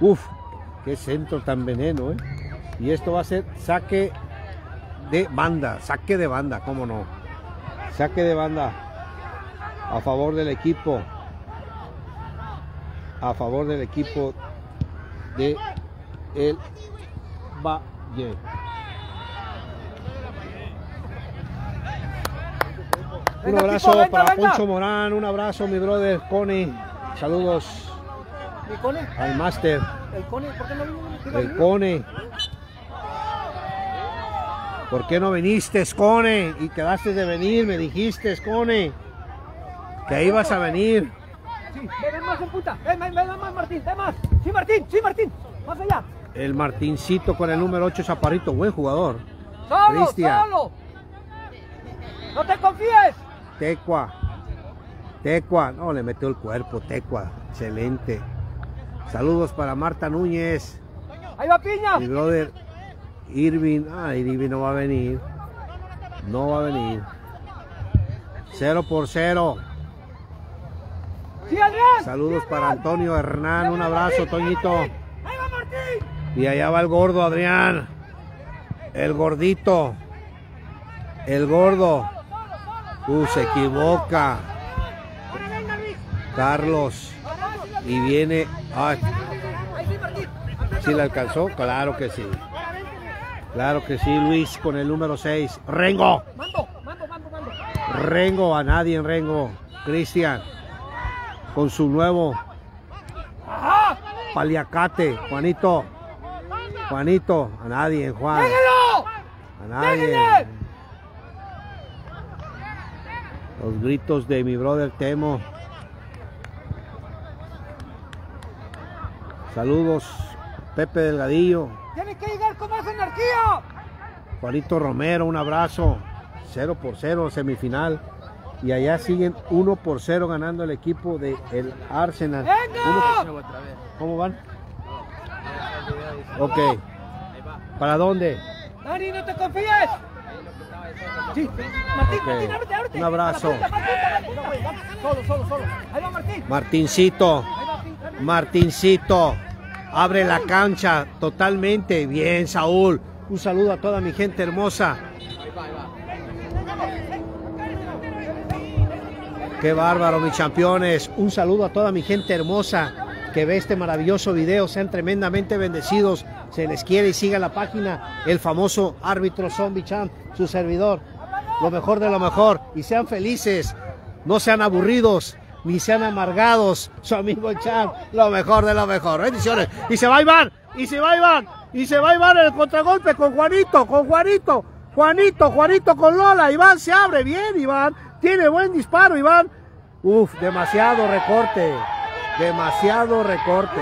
Uf, qué centro tan veneno, ¿eh? Y esto va a ser saque de banda, saque de banda, cómo no. Saque de banda a favor del equipo. A favor del equipo de el Valle. Un abrazo
venga,
para
venga.
Poncho Morán, un abrazo mi brother Connie. Saludos al máster.
¿El Cone? ¿Por qué no
El? Cone. ¿Por qué no viniste, Cone? Y quedaste de venir, me dijiste, Cone. Que ahí vas a venir.
Sí, ven, más en. Ven, ven, ven más, Martín, ven más. Sí, Martín, sí, Martín. Más allá.
El Martincito con el número 8, Chaparrito, buen jugador.
Solo,
Cristian.
solo. No te confíes.
Tecua. Tecua. No, le metió el cuerpo, Tecua. Excelente. Saludos para Marta Núñez.
Ahí va Piña.
Mi brother Irving. Ah, Irving no va a venir. No va a venir. Cero por cero.
Sí, Adrián.
Saludos
Sí,
para. Antonio Hernán. Un abrazo, Toñito.
Ahí va Martín.
Y allá va el gordo, Adrián. El gordito. El gordo. Uh, se equivoca. Carlos. Y viene. Ay.
¿sí
le alcanzó? Claro que sí. Claro que sí, Luis con el número 6. Rengo.
Mando, mando, mando, mando.
Rengo, a nadie en Rengo. Cristian. Con su nuevo
¡Ajá!
paliacate. Juanito. Juanito. A nadie en Juan. A nadie. Los gritos de mi brother Temo. Saludos, Pepe Delgadillo,
Tiene que llegar con más energía.
Juanito Romero, un abrazo. 0 por 0, semifinal. Y allá siguen 1 por 0 ganando el equipo de el Arsenal. Uno- ¿Cómo van? Ok. ¿Para dónde?
Dani, no te confíes. Sí, Martín,
Ok.
Martín, ábrete, ábrete.
Un abrazo.
Punta, Martín, punta. Solo, solo, solo. Ahí va Martín.
Martincito.
Martín.
Martincito, abre la cancha totalmente. Bien, Saúl. Un saludo a toda mi gente hermosa. Qué bárbaro, mis campeones. Un saludo a toda mi gente hermosa que ve este maravilloso video. Sean tremendamente bendecidos. Se les quiere y siga la página. El famoso árbitro Zombie Champ, su servidor. Lo mejor de lo mejor. Y sean felices. No sean aburridos. Ni sean amargados. Su amigo Champ. Lo mejor de lo mejor. Bendiciones. Y se va Iván. Y se va Iván. Y se va Iván en el contragolpe con Juanito. Con Juanito. Juanito, Juanito con Lola. Iván se abre bien, Iván. Tiene buen disparo, Iván. Uf, demasiado recorte. Demasiado recorte.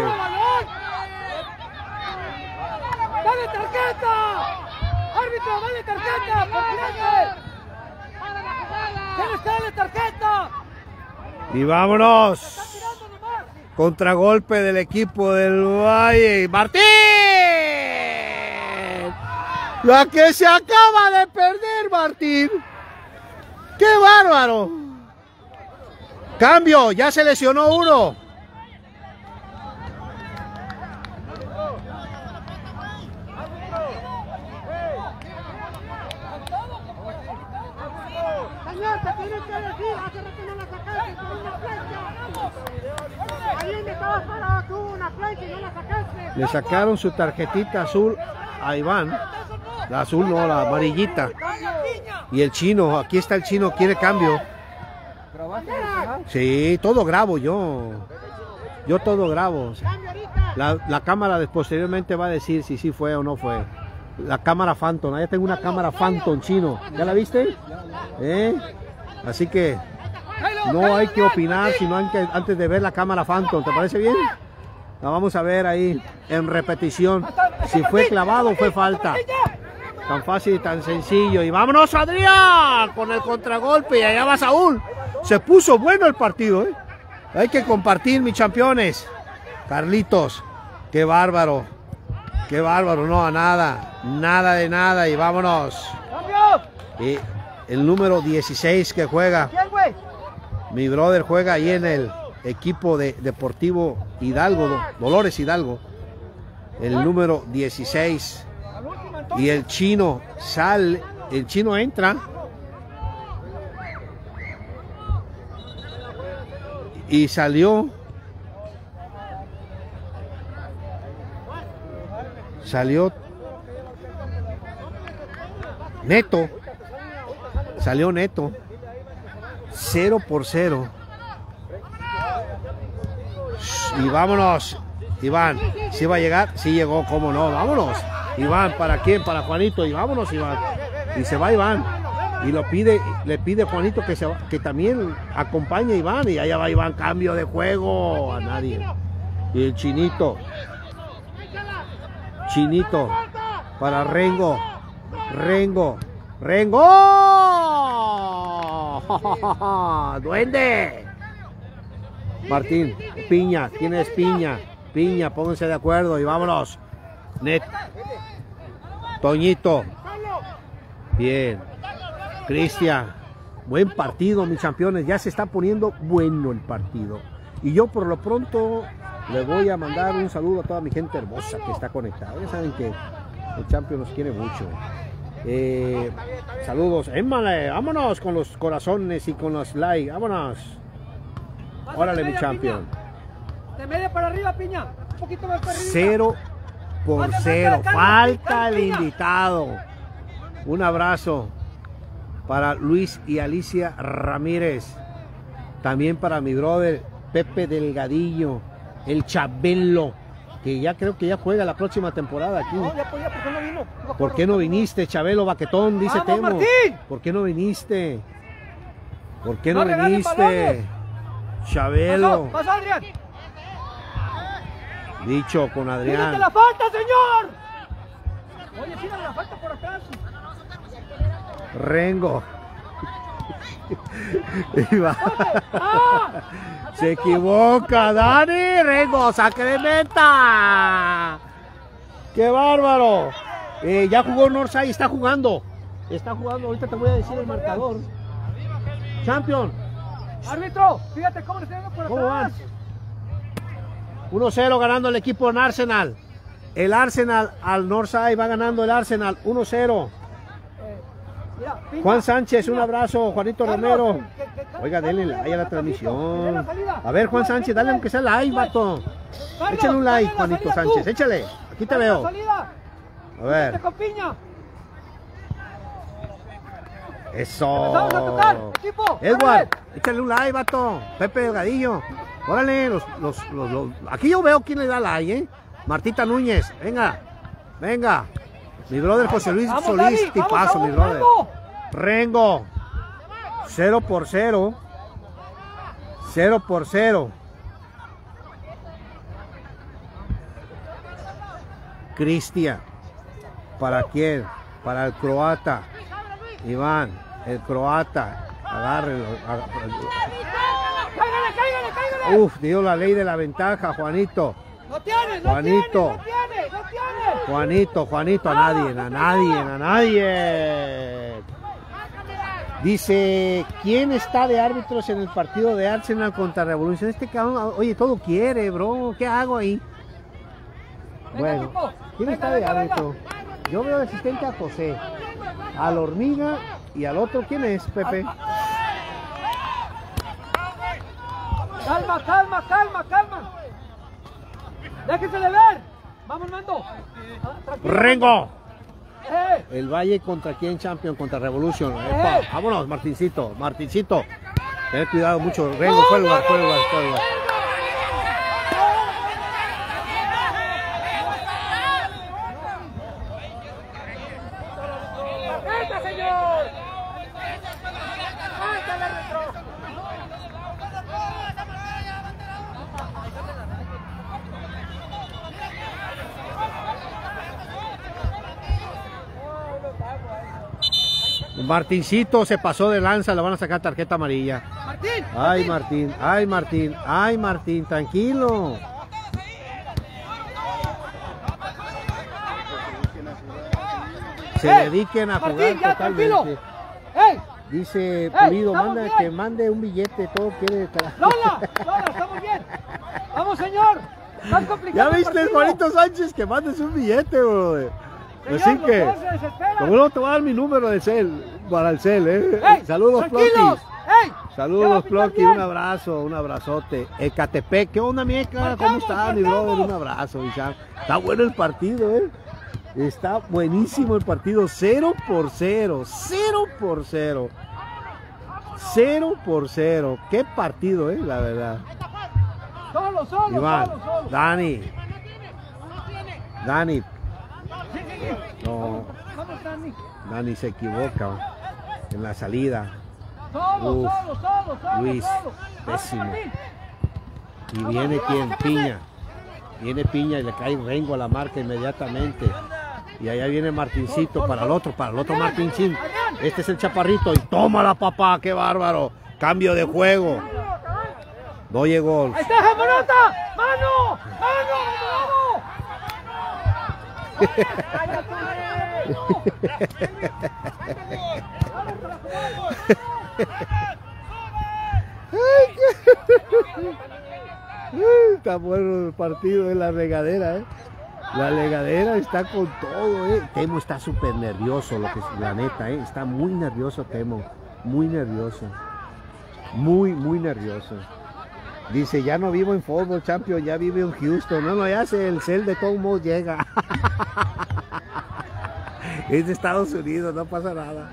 ¡Dale tarjeta! ¡Árbitro, dale tarjeta! ¡Tienes que darle tarjeta!
Y vámonos. Contragolpe del equipo del Valle. Martín. La que se acaba de perder, Martín. ¡Qué bárbaro! Cambio, ya se lesionó uno.
Señor, te tienes que decir, hace rato no la sacaste con una flecha. Ahí donde estabas parado tú, una flecha y no la sacaste.
Le sacaron su tarjetita azul a Iván. La azul no, la amarillita. Y el chino, aquí está el chino, quiere cambio. Sí, todo grabo yo. Yo todo grabo. La, la cámara posteriormente va a decir si sí fue o no fue. La cámara Phantom, ya tengo una cámara Phantom chino. ¿Ya la viste? ¿Eh? Así que no hay que opinar sino antes de ver la cámara Phantom. ¿Te parece bien? La vamos a ver ahí en repetición. Si fue clavado o fue falta. Tan fácil y tan sencillo. Y vámonos, Adrián, con el contragolpe. Y allá va Saúl. Se puso bueno el partido, ¿eh? Hay que compartir, mis campeones. Carlitos, qué bárbaro. Qué bárbaro, no a nada. Nada de nada. Y vámonos. Y el número 16 que juega. Mi brother juega ahí en el equipo de Deportivo Hidalgo, Do- Dolores Hidalgo. El número 16.
Al último,
Y el chino sale, el chino entra. Y salió. Salió. Neto. Salió neto. Cero por Y vámonos. Iván, si va a llegar? Sí llegó, cómo no, vámonos. Iván, ¿para quién? Para Juanito. Y vámonos, Iván. Y se va Iván. Y lo pide, le pide Juanito que, se, que también acompañe a Iván. Y allá va Iván, cambio de juego. A nadie. Y el chinito. Chinito. Para Rengo. Rengo. Rengo. Duende. Martín, Piña, ¿quién es Piña? Piña, pónganse de acuerdo y vámonos. Net. Toñito. Bien. Cristian. Buen partido, mis campeones. Ya se está poniendo bueno el partido. Y yo por lo pronto le voy a mandar un saludo a toda mi gente hermosa que está conectada. Ya saben que el Champion nos quiere mucho. Eh, saludos. Émale, vámonos con los corazones y con los likes. Vámonos. Órale, mi champion.
De media para arriba, Piña. Un poquito más para arriba.
Cero por cero. Falta el
Piña.
invitado. Un abrazo para Luis y Alicia Ramírez. También para mi brother Pepe Delgadillo, el Chabelo, que ya creo que ya juega la próxima temporada aquí.
No, ya podía, ¿por qué no vino?
¿Por qué no viniste, Chabelo Baquetón? Dice
¡Vamos,
Temo.
Martín!
¿Por qué no viniste? ¿Por qué no, viniste? Chabelo,
Pasó, pasó, Adrián.
dicho con
¡Pídete
Adrián.
la falta, señor! Oye, pídale la falta por atrás.
Rengo. Y.
¡Ah!
Se equivoca, Dani. Rengo, meta. ¡Qué bárbaro! Eh, ya jugó Northside, está jugando. Está jugando, ahorita te voy a decir el marcador. Champion,
Árbitro, fíjate cómo le está dando por
¿Cómo
atrás.
van? 1-0 ganando el equipo en Arsenal. El Arsenal al Northside va ganando el Arsenal 1-0.
Eh,
Juan Sánchez, un abrazo. Juanito Romero. Oiga, denle like a la transmisión. A ver, Juan Sánchez, dale aunque sea like, vato. Échale un like, Juanito Sánchez. Échale. Aquí te veo. A ver. Eso.
Empezamos a tocar, equipo.
Edward, échale un like, vato. Pepe Delgadillo. Órale, los, los, los, los- aquí yo veo quién le da like, ¿eh? Martita Núñez, venga, venga. Mi brother José Luis
Vamos,
Solís,
vamos,
tipazo, mi
vamos,
brother.
vamos.
Rengo. Cero por cero. Cero por cero. Cristian. ¿Para quién? Para el croata. Iván, el croata. Agárrelo. aga-
Cáigale, cáigale, cáigale.
Uf, dio la ley de la ventaja, Juanito.
No tiene, no
Juanito.
tiene, no tiene, no tiene.
Juanito, Juanito, a nadie, a nadie, a nadie. Dice, ¿quién está de árbitros en el partido de Arsenal contra Revolución? Este cabrón, oye, todo quiere, bro. ¿Qué hago ahí? Bueno. ¿quién está de árbitro? Yo veo asistente a José, a la hormiga y al otro, ¿quién es, Pepe?
Calma, calma, calma, calma. Déjese de ver. Vamos, Mando. Ah.
Rengo.
Eh,
El Valle contra quién, Champion, contra Revolution. Epa,
Eh.
vámonos, Martincito, Martincito. Ten cuidado mucho, Rengo, fue el lugar, fue el lugar, fue el lugar.
¡Venga, señor! ¡Ándale, árbitro!
Martincito se pasó de lanza, le van a sacar tarjeta amarilla.
Martín.
Ay, Martín, ay, Martín, ay, Martín, tranquilo. Se dediquen a jugar totalmente. Dice
¡Ey,
Pulido, manda que mande un billete, todo quiere.
¡Lola! ¡Lola, estamos bien! ¡Vamos, señor! ¡Estás
¿Ya viste. Juanito Sánchez, que mandes un billete, bro? Así que, como no te voy a dar mi número de cel, para el cel, ¿eh?
¡Ey!
Saludos! Plotis. Saludos,
bien.
un abrazo, un abrazote. Ecatepec, ¿qué onda, Mieca? ¿Cómo estás, mi brother? Un abrazo, cham. Está bueno el partido, ¿eh? Está buenísimo el partido, 0 por 0, 0 por 0. 0 por 0. Qué partido, ¿eh? La verdad.
Solo, solo,
Iván,
solo, solo.
Dani. Dani, no,
Vamos, Dani.
Se equivoca. en la salida. Uf, Luis, pésimo. Y viene quien, Piña. Viene Piña y le cae Rengo a la marca inmediatamente. Y allá viene Martincito para el otro, para el otro Martincín. Este es el chaparrito y toma la papá, qué bárbaro. Cambio de juego. Doye gol.
Ahí está, Jamonota. ¡Mano! ¡Mano!
Está bueno el partido de la regadera, ¿eh? La regadera está con todo, ¿eh? Temo está súper nervioso, lo que es la neta, ¿eh? Está muy nervioso Temo, muy nervioso. Muy, muy nervioso. Dice, ya no vivo en fútbol, champion, ya vive en Houston. No, no, ya sé, el cel de todos llega. es de Estados Unidos, no pasa nada.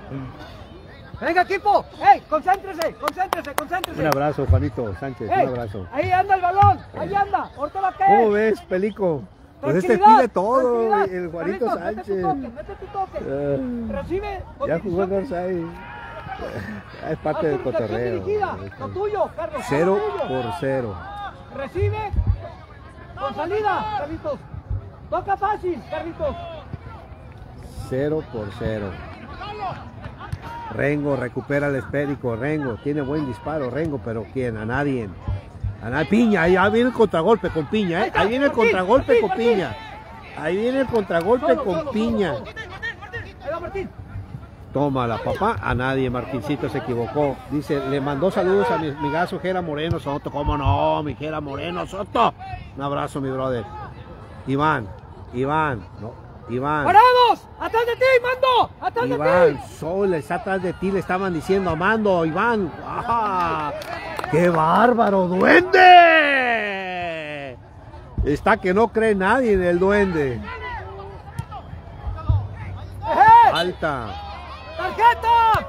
Venga, equipo. ¡Ey! Concéntrese, concéntrese, concéntrese.
Un abrazo, Juanito Sánchez,
Ey,
un abrazo.
Ahí anda el balón. Ahí anda. Ahorita va a caer.
¿Cómo ves, Pelico? Pues este
Tranquilidad,
pide todo, el Juanito
Carlitos, Mete
Sánchez.
tu toque, mete tu toque. Recibe.
Ya jugó Orsay. Es parte del cotorreo.
dirigida. Lo tuyo, Carlos.
Cero
lo tuyo.
por cero.
Recibe. Con salida, Carlitos. Toca fácil, Carlitos.
Cero por cero. Rengo recupera el esférico. Rengo tiene buen disparo. Rengo, pero ¿quién? A nadie. A nadie. Piña, ahí viene el contragolpe con Piña. ¿eh?
Ahí
viene el contragolpe con. Piña. Ahí viene el contragolpe con Piña. Toma la papá, a nadie, Martincito se equivocó. Dice, le mandó saludos a mi amigazo Jera Moreno Soto. ¿Cómo no, mi Jera Moreno Soto? Un abrazo, mi brother. Iván, Iván, no, Iván.
¡Parados! ¡Atrás de ti, mando! ¡Atrás de
Iván,
ti!
Sol está atrás de ti, le estaban diciendo, Amando, Iván. ¡Ah! ¡Qué bárbaro, duende! Está que no cree nadie en el duende.
¡Ejé!
Alta.
¡Tarjeta!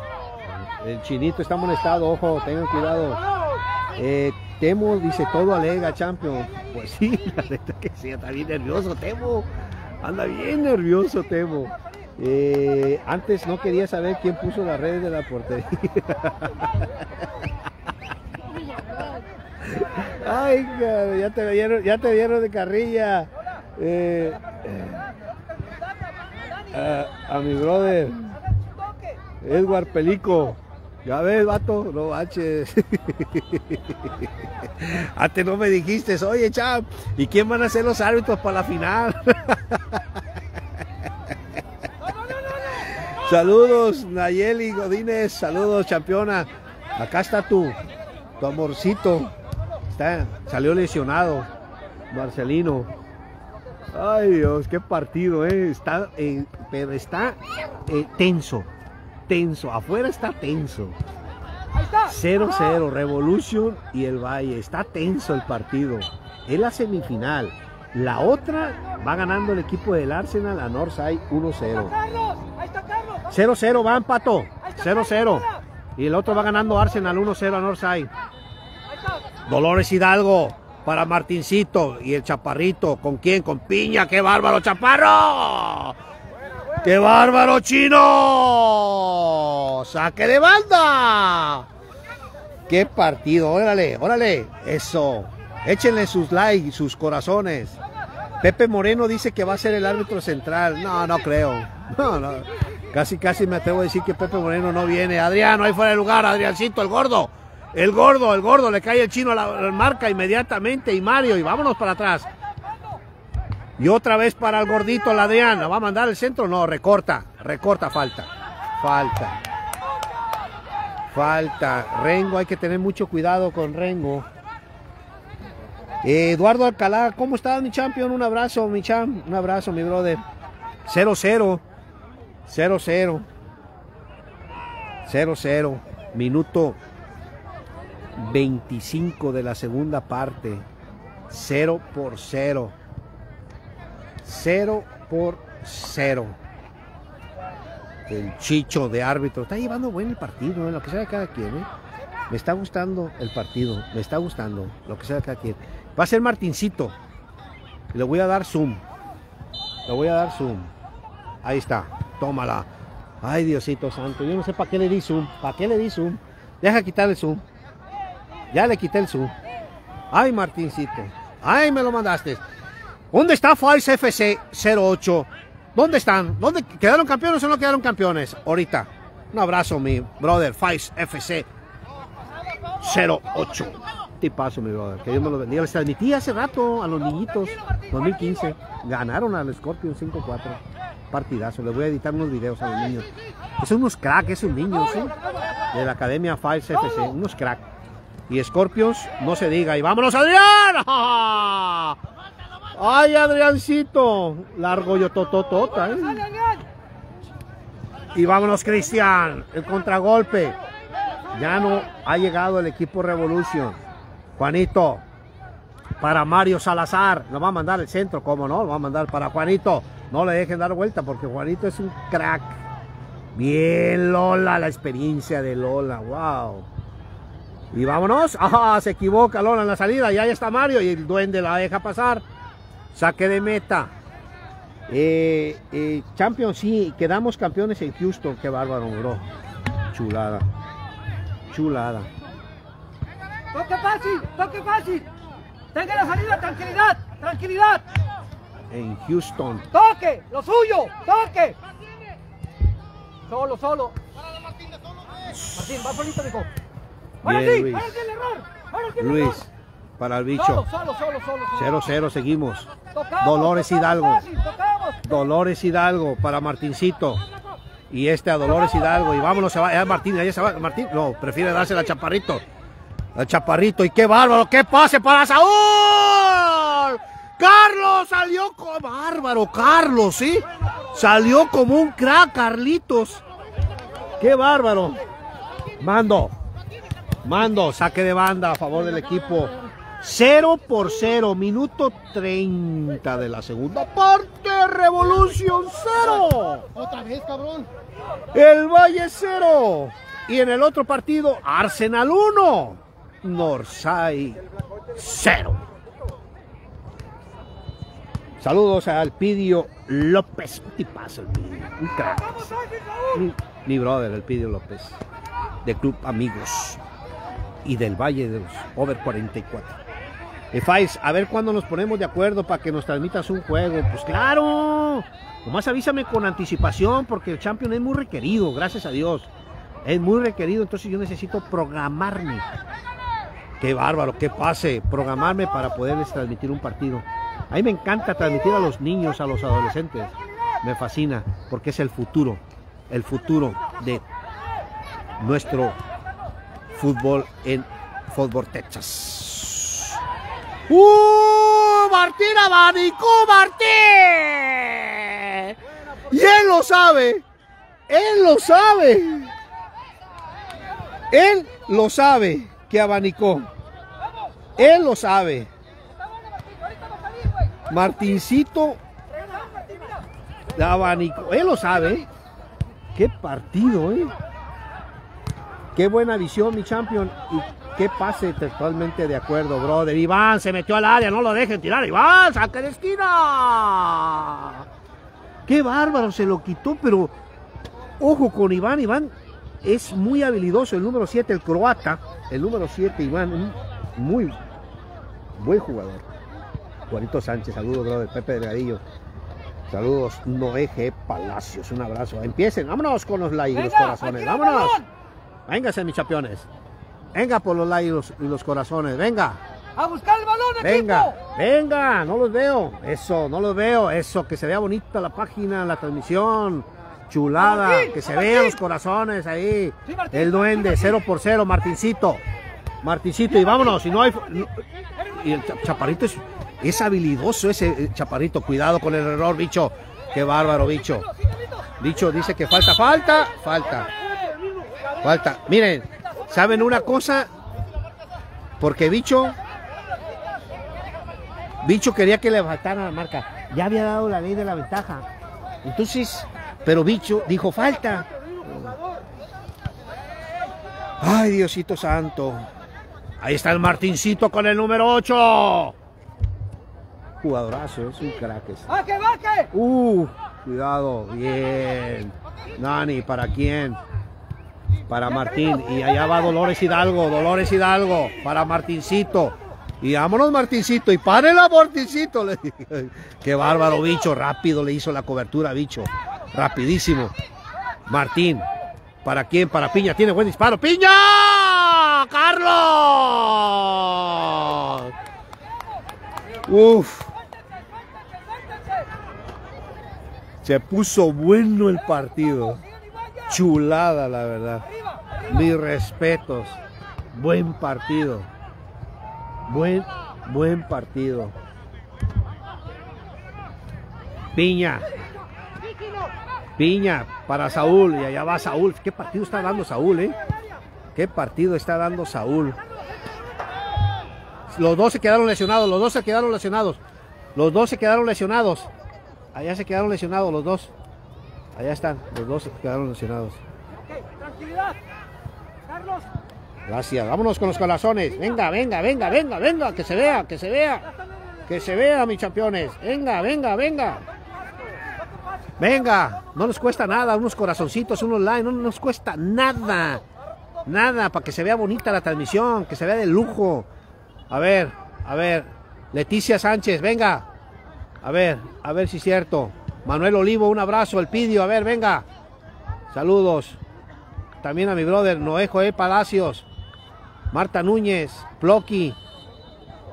El chinito está molestado, ojo, tengan cuidado. Eh, Temo dice todo alega, champion. Pues sí, la neta que sí, está bien nervioso, Temo. Anda bien nervioso, Temo. Eh, antes no quería saber quién puso las redes de la portería. Ay, ya te vieron, ya te vieron de carrilla. Eh, eh, a, a mi brother, Edward Pelico. Ya ves, vato, no baches. Antes no me dijiste, oye, chap, ¿y quién van a ser los árbitros para la final? saludos, Nayeli Godínez, saludos, campeona. Acá está tu, tu amorcito. Está, salió lesionado, Marcelino. Ay, Dios, qué partido, eh. Está, eh, pero está eh, tenso, tenso. Afuera está tenso.
Ahí está.
0-0, Revolution y el Valle. Está tenso el partido. Es la semifinal. La otra va ganando el equipo del Arsenal a Northside 1-0.
Carlos, ahí está Carlos.
0-0 van, Pato.
Ahí está Carlos,
0-0.
ahora.
Y el otro va ganando Arsenal 1-0 a Northside. Dolores Hidalgo para Martincito y el Chaparrito. ¿Con quién? Con Piña. ¡Qué bárbaro, Chaparro! ¡Qué bárbaro, Chino! ¡Saque de banda! ¡Qué partido! ¡Órale, órale! Eso. Échenle sus likes, sus corazones. Pepe Moreno dice que va a ser el árbitro central. No, no creo. No, no. Casi, casi me atrevo a decir que Pepe Moreno no viene. Adrián, ahí fuera de lugar. Adriancito, el gordo. El gordo, el gordo. Le cae el chino a la, marca inmediatamente. Y Mario, y vámonos para atrás. Y otra vez para el gordito, el. ¿La va a mandar al centro? No, recorta. Recorta, falta. Falta. Falta. Rengo, hay que tener mucho cuidado con Rengo. Eduardo Alcalá, ¿cómo estás, mi champion? Un abrazo, mi champ. Un abrazo, mi brother. 0-0. 0-0. 0-0. Minuto 25 de la segunda parte. 0 por 0. 0 por 0. El chicho de árbitro. Está llevando buen el partido, ¿eh? lo que sea de cada quien. ¿eh? Me está gustando el partido. Me está gustando lo que sea de cada quien. Va a ser Martincito. Le voy a dar zoom. Le voy a dar zoom. Ahí está. Tómala. Ay, Diosito santo, yo no sé para qué le di zoom. ¿Para qué le di zoom? Deja quitar el zoom. Ya le quité el zoom. Ay, Martincito. Ay, me lo mandaste. ¿Dónde está Fice FC 08? ¿Dónde están? ¿Dónde quedaron campeones o no quedaron campeones? Ahorita. Un abrazo, mi brother. Fice FC 08. Tipazo, mi brother. Que Dios me lo bendiga. Les transmití hace rato a los niñitos. 2015. Ganaron al Scorpion 5-4. Partidazo. Les voy a editar unos videos a los niños. Son unos crack, esos niños, ¿sí? De la Academia Fice FC. Unos crack. Y Scorpions, no se diga. Y vámonos, Adrián. Ay, Adriancito. Largo yo tototota, ¿eh? Y vámonos, Cristian. El contragolpe. Ya no ha llegado el equipo Revolution. Juanito. Para Mario Salazar. Lo va a mandar el centro, ¿cómo no? Lo va a mandar para Juanito. No le dejen dar vuelta porque Juanito es un crack. Bien, Lola. La experiencia de Lola. Wow. Y vámonos. Ajá, se equivoca Lola en la salida. Y ahí está Mario. Y el duende la deja pasar. Saque de meta. Eh, eh, Champions, sí, quedamos campeones en Houston. Qué bárbaro, bro. Chulada. Chulada.
¡Toque fácil! ¡Toque fácil! ¡Tenga la salida! ¡Tranquilidad! ¡Tranquilidad!
En Houston.
¡Toque! ¡Lo suyo! ¡Toque! Solo, solo. Martín, va solito, mijo. Ahora sí,
Luis.
ahora sí el error. Ahora sí el error.
Para el bicho.
solo, solo, solo.
0-0, seguimos.
Tocamos,
Dolores
tocamos
Hidalgo.
fácil.
Dolores Hidalgo para Martincito. Y este a Dolores Hidalgo. Y vámonos, se va. Ya Martín, ahí se va. Martín, no, prefiere dársela a Chaparrito. Al Chaparrito. Y qué bárbaro, qué pase para Saúl. Carlos salió como bárbaro, Carlos, ¿sí? Salió como un crack, Carlitos. Qué bárbaro. Mando. Mando, saque de banda a favor del equipo. 0 por 0, minuto 30 de la segunda parte. Revolución 0.
Otra vez, cabrón.
El Valle 0. Y en el otro partido, Arsenal 1. Norsay 0. Saludos a Alpidio López. Un tipazo, Elpidio. Un crack. Mi, mi brother, Elpidio López. De Club Amigos. Y del Valle de los Over 44. Eh, Faiz, a ver cuándo nos ponemos de acuerdo para que nos transmitas un juego. Pues claro. Nomás avísame con anticipación porque el Champion es muy requerido, gracias a Dios. Es muy requerido, entonces yo necesito programarme. Qué bárbaro, qué pase, programarme para poderles transmitir un partido. A mí me encanta transmitir a los niños, a los adolescentes. Me fascina porque es el futuro, el futuro de nuestro fútbol en Fútbol Texas. ¡Uh! Martín Abanico Martín. Y él lo sabe. Él lo sabe. Él lo sabe que abanicó. Él lo sabe. Martincito abanicó. Él lo sabe. Qué partido, ¿eh? Qué buena visión, mi champion. Y qué pase totalmente de acuerdo, brother. Iván se metió al área, no lo dejen tirar. Iván, saca de esquina. Qué bárbaro, se lo quitó, pero ojo con Iván. Iván es muy habilidoso, el número 7, el croata. El número 7, Iván, un muy buen jugador. Juanito Sánchez, saludos, brother. Pepe Delgadillo. Saludos, Noé G. Palacios, un abrazo. Empiecen, vámonos con los likes y los corazones. Vámonos. Véngase, mis campeones. Venga por los likes y los, y los corazones. Venga,
A buscar el balón,
venga,
equipo.
venga. No los veo. Eso, no los veo. Eso, que se vea bonita la página, la transmisión. Chulada.
Martín,
Que se vean los corazones ahí.
Sí, Martín,
El duende. 0 por 0, Martincito. Martincito, y vámonos. Si no hay. no- y el cha- chaparrito es, es habilidoso ese eh, chaparrito. Cuidado con el error, bicho. Qué bárbaro, bicho. Bicho dice que falta, falta, falta. Falta. Miren, ¿saben una cosa? Porque Bicho. Bicho quería que le faltara la marca. Ya había dado la ley de la ventaja. Entonces, pero Bicho dijo falta. Ay, Diosito Santo. Ahí está el Martincito con el número 8. Jugadorazo, es un crack.
¡Baque, baque!
Uh, cuidado, bien. Nani, ¿para quién? Para Martín. Y allá va Dolores Hidalgo, Dolores Hidalgo, para Martincito. Y vámonos, Martincito. Y párela, Martincito. Qué bárbaro, bicho. Rápido le hizo la cobertura, bicho. Rapidísimo. Martín. ¿Para quién? Para Piña. Tiene buen disparo. ¡Piña! ¡Carlos! Uf. Se puso bueno el partido. Chulada, la verdad. Mis respetos. Buen partido. Buen, buen partido. Piña. Piña para Saúl. Y allá va Saúl. ¿Qué partido está dando Saúl, eh? ¿Qué partido está dando Saúl? Los dos se quedaron lesionados. Los dos se quedaron lesionados. Los dos se quedaron lesionados. Allá se quedaron lesionados los dos. Allá están. Los dos quedaron lesionados.
Ok, tranquilidad. Carlos,
Gracias. Vámonos con los corazones. Venga, venga, venga, venga, venga. Que se vea, que se vea. Que se vea, mis campeones. Venga, venga, venga. Venga. No nos cuesta nada. Unos corazoncitos, unos likes. No nos cuesta nada. Nada. Para que se vea bonita la transmisión. Que se vea de lujo. A ver, a ver. Leticia Sánchez, venga. A ver, a ver si es cierto. Manuel Olivo, un abrazo. El Pidio, a ver, venga. Saludos. También a mi brother Noé Joel Palacios. Marta Núñez, Ploqui.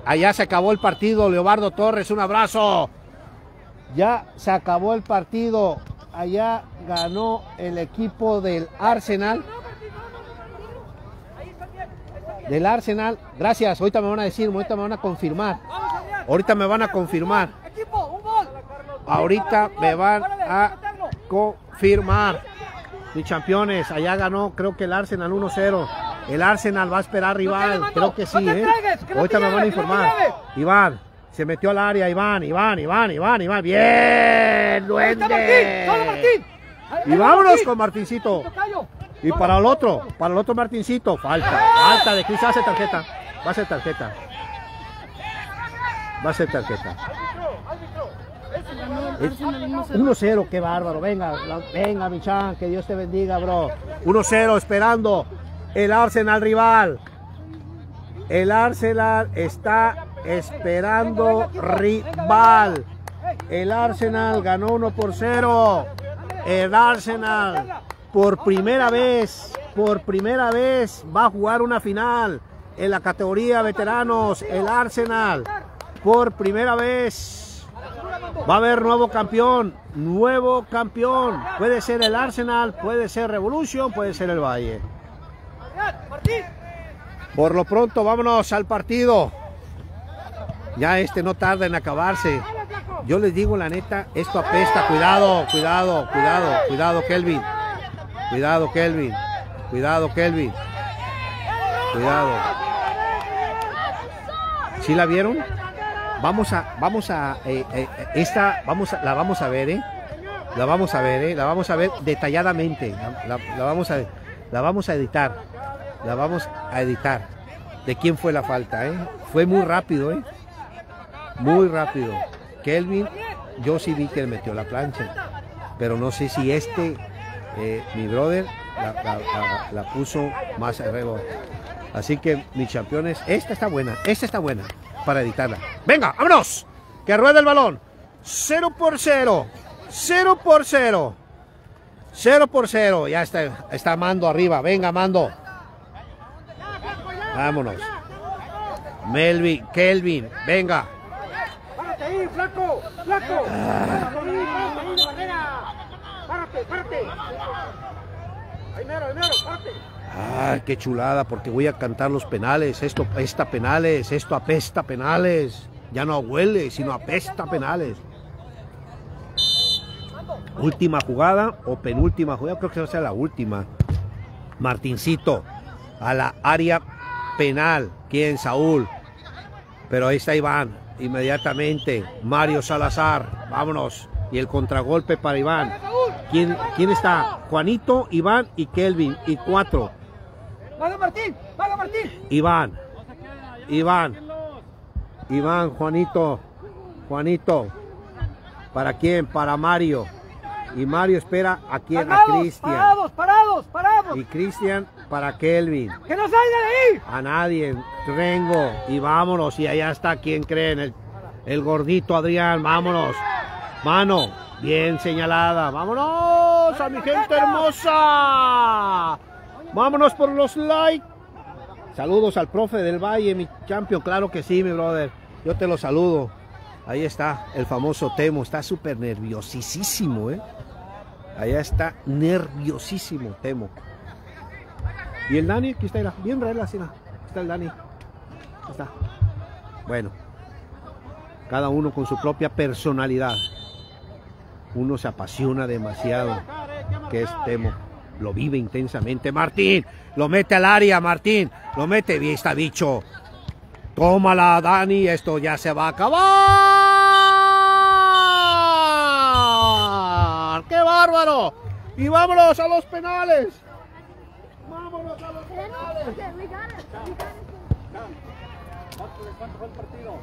Allá se acabó el partido. Leobardo Torres, un abrazo. Ya se acabó el partido. Allá ganó el equipo del Arsenal. Del Arsenal. Gracias. Ahorita me van a decir, ahorita me van a confirmar. Ahorita me van a confirmar. Ahorita me van a confirmar. Mis campeones, allá ganó creo que el Arsenal 1-0. El Arsenal va a esperar rival, creo que sí, ¿eh? Ahorita me van a informar. Iván, se metió al área, Iván, Iván, Iván, Iván, Iván. Bien, duende.
Martín.
Y vámonos con Martincito. Y para el otro, para el otro Martincito, falta, falta de Cris, hace tarjeta, va a ser tarjeta. Va a ser tarjeta. Es 1-0, qué bárbaro. Venga, la- venga, Michan, que Dios te bendiga, bro. 1-0, esperando el Arsenal rival. El Arsenal está esperando rival. El Arsenal ganó 1 por 0. El Arsenal por primera vez, por primera vez va a jugar una final en la categoría veteranos. El Arsenal por primera vez va a haber nuevo campeón, nuevo campeón. Puede ser el Arsenal, puede ser Revolution, puede ser el Valle. Por lo pronto, vámonos al partido. Ya este no tarda en acabarse. Yo les digo la neta, esto apesta. Cuidado, cuidado, cuidado, cuidado, Kelvin. Cuidado, Kelvin. Cuidado, Kelvin. Cuidado. ¿Sí la vieron? Vamos a, vamos a, eh, eh, esta, vamos a, la vamos a ver, ¿eh? La vamos a ver, ¿eh? La vamos a ver detalladamente. La, vamos a, la vamos a editar. La vamos a editar. ¿De quién fue la falta, eh? Fue muy rápido, ¿eh? Muy rápido. Kelvin, yo sí vi que metió la plancha. Pero no sé si este, eh, mi brother, la, la- la- puso más arriba. Así que, mis campeones, esta está buena, esta está buena para editarla. Venga, vámonos. Que ruede el balón. 0 por 0. 0 por 0. 0 por 0. Ya está, está Mando arriba. Venga, Mando. Vámonos. Melvin, Kelvin, venga.
¡Párate ahí, flaco! ¡Flaco! ¡Párate ahí, barrera! ¡Párate, párate! ¡Ahí mero, ahí mero, párate!
Ay, qué chulada, porque voy a cantar los penales. Esto apesta penales, esto apesta penales. Ya no huele, sino apesta penales. Última jugada o penúltima jugada, creo que va a ser la última. Martincito a la área penal. ¿Quién? Saúl. Pero ahí está Iván, inmediatamente. Mario Salazar, vámonos. Y el contragolpe para Iván. ¿Quién, quién está? Juanito, Iván y Kelvin. Y cuatro.
Vaga Martín, vaga Martín.
Iván. Iván. Iván, Juanito. Juanito. ¿Para quién? Para Mario. Y Mario espera a quién, a Cristian.
parados, parados, parados.
Y Cristian para Kelvin.
¡Que no salga de ahí!
A nadie, Rengo. Y vámonos. Y allá está quien creen, el, el gordito Adrián. Vámonos. Mano, bien señalada. Vámonos a mi gente hermosa. Vámonos por los likes. Saludos al profe del Valle, mi champion. Claro que sí, mi brother. Yo te lo saludo. Ahí está el famoso Temo. Está súper nerviosísimo, ¿eh? Allá está nerviosísimo Temo. Y el Dani, aquí está, bien relax, mira. Está el Dani. Ahí está. Bueno, cada uno con su propia personalidad. Uno se apasiona demasiado, que es Temo. Lo vive intensamente. Martín, lo mete al área, Martín. Lo mete, está bicho. Tómala, Dani, esto ya se va a acabar. ¡Qué bárbaro! Y vámonos a los penales. Vámonos a los penales.
¿Cuánto fue el partido?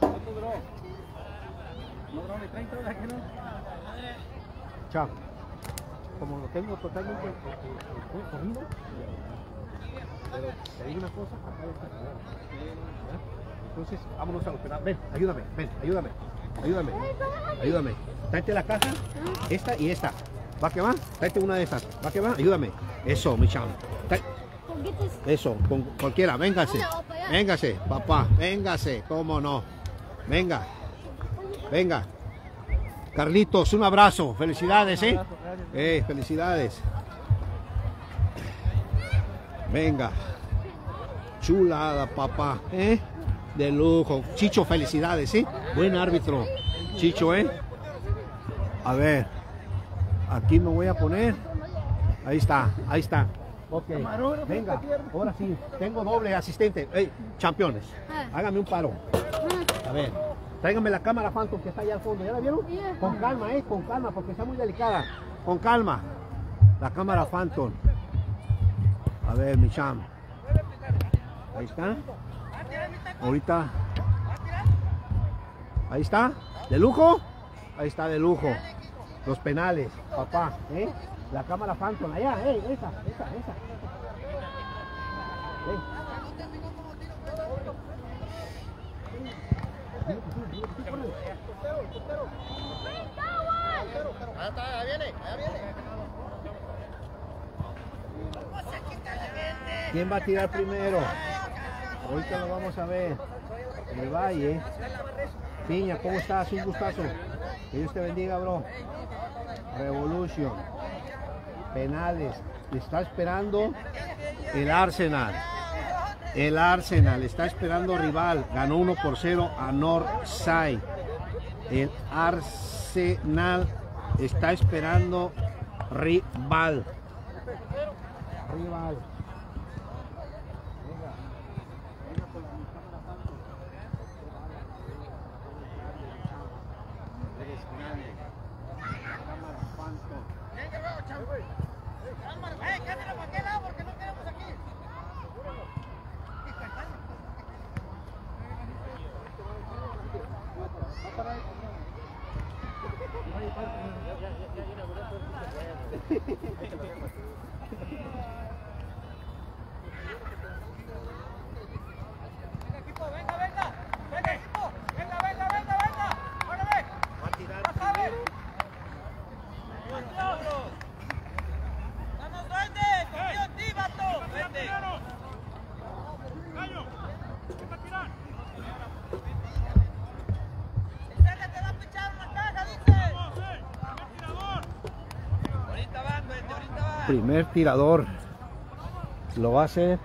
¿Cuánto duró? ¿No duró ni 30 horas aquí, no?
Chao. Como lo tengo totalmente corrido, pero te digo una cosa. Entonces, vámonos a los penales. Ven, ayúdame, ven, ayúdame, ayúdame, ayúdame. Tráete la caja, esta y esta. ¿Va que va? Tráete una de estas. ¿Va que va? Ayúdame. Eso, mi chamo. Tra- Eso, con cualquiera, véngase. Véngase, papá, véngase, cómo no. Venga, venga. Carlitos, un abrazo. Felicidades, ¿eh? Eh, felicidades. Venga. Chulada, papá, ¿eh? De lujo. Chicho, felicidades, ¿eh? Buen árbitro. Chicho, ¿eh? A ver. Aquí me voy a poner. Ahí está, ahí está. Ok, venga, ahora sí, tengo doble asistente. Ey, campeones, hágame un paro. A ver, tráigame la cámara Phantom que está allá al fondo. ¿Ya la vieron? Con calma, eh, con calma, porque está muy delicada. Con calma. La cámara Phantom. A ver, mi cham. Ahí está. Ahorita. Ahí está. ¿De lujo? Ahí está, de lujo. Los penales, papá, ¿eh? La cámara Phantom, allá, eh, esa, esa, esa. Eh. ¿Quién va a tirar primero? Ahorita lo vamos a ver. El valle. Piña, ¿cómo estás? Un gustazo. Que Dios te bendiga, bro. Revolution. Penales. Está esperando el Arsenal. El Arsenal está esperando rival. Ganó 1 por 0 a Northside. El Arsenal está esperando rival. Rival. Tirador. Lo va a hacer.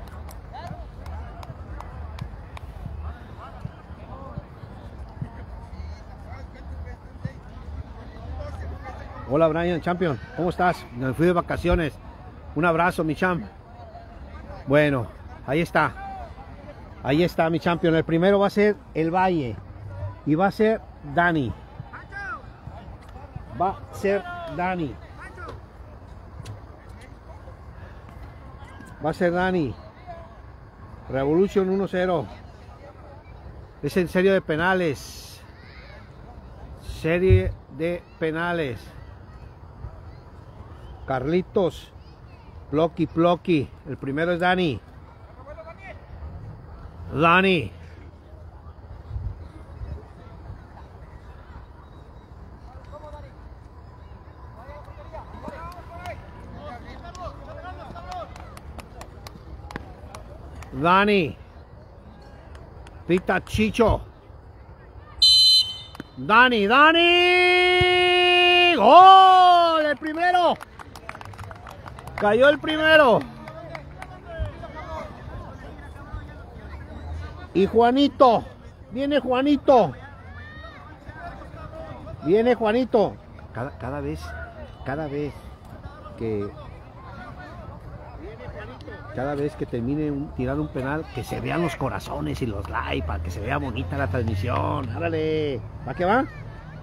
Hola Brian Champion, ¿cómo estás? Me fui de vacaciones. Un abrazo, mi champ. Bueno, ahí está. Ahí está mi champion. El primero va a ser el Valle. Y va a ser Dani. Va a ser Dani. Va a ser Dani. Revolution 1-0. Es en serie de penales. Serie de penales. Carlitos. Plocky, Plocky. El primero es Dani. Dani. Dani. Pita Chicho. Dani, Dani. ¡Gol! El primero. Cayó el primero. Y Juanito. Viene Juanito. Viene Juanito. Cada, cada vez, cada vez que cada vez que termine un, tirar un penal, que se vean los corazones y los likes, para que se vea bonita la transmisión. Árale, ¿va que va?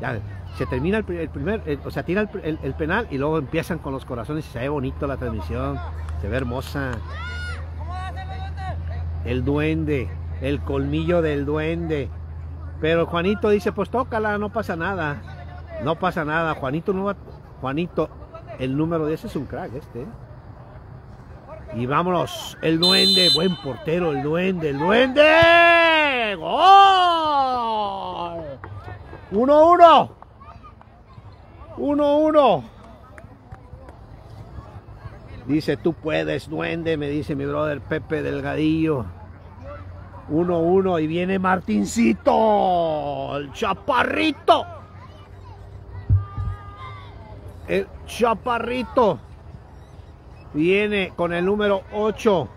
Ya, se termina el, pri- el primer, o sea, tira el, penal y luego empiezan con los corazones y se ve bonito la transmisión, se ve hermosa. El duende, el colmillo del duende. Pero Juanito dice, pues tócala, no pasa nada. No pasa nada, Juanito no va, Juanito, el número 10 es un crack este. Y vámonos, el duende, buen portero, el duende, el duende. ¡Gol! 1-1. 1-1. Dice, tú puedes, duende, me dice mi brother Pepe Delgadillo. 1-1 y viene Martincito, el chaparrito. El chaparrito. Viene con el número 8,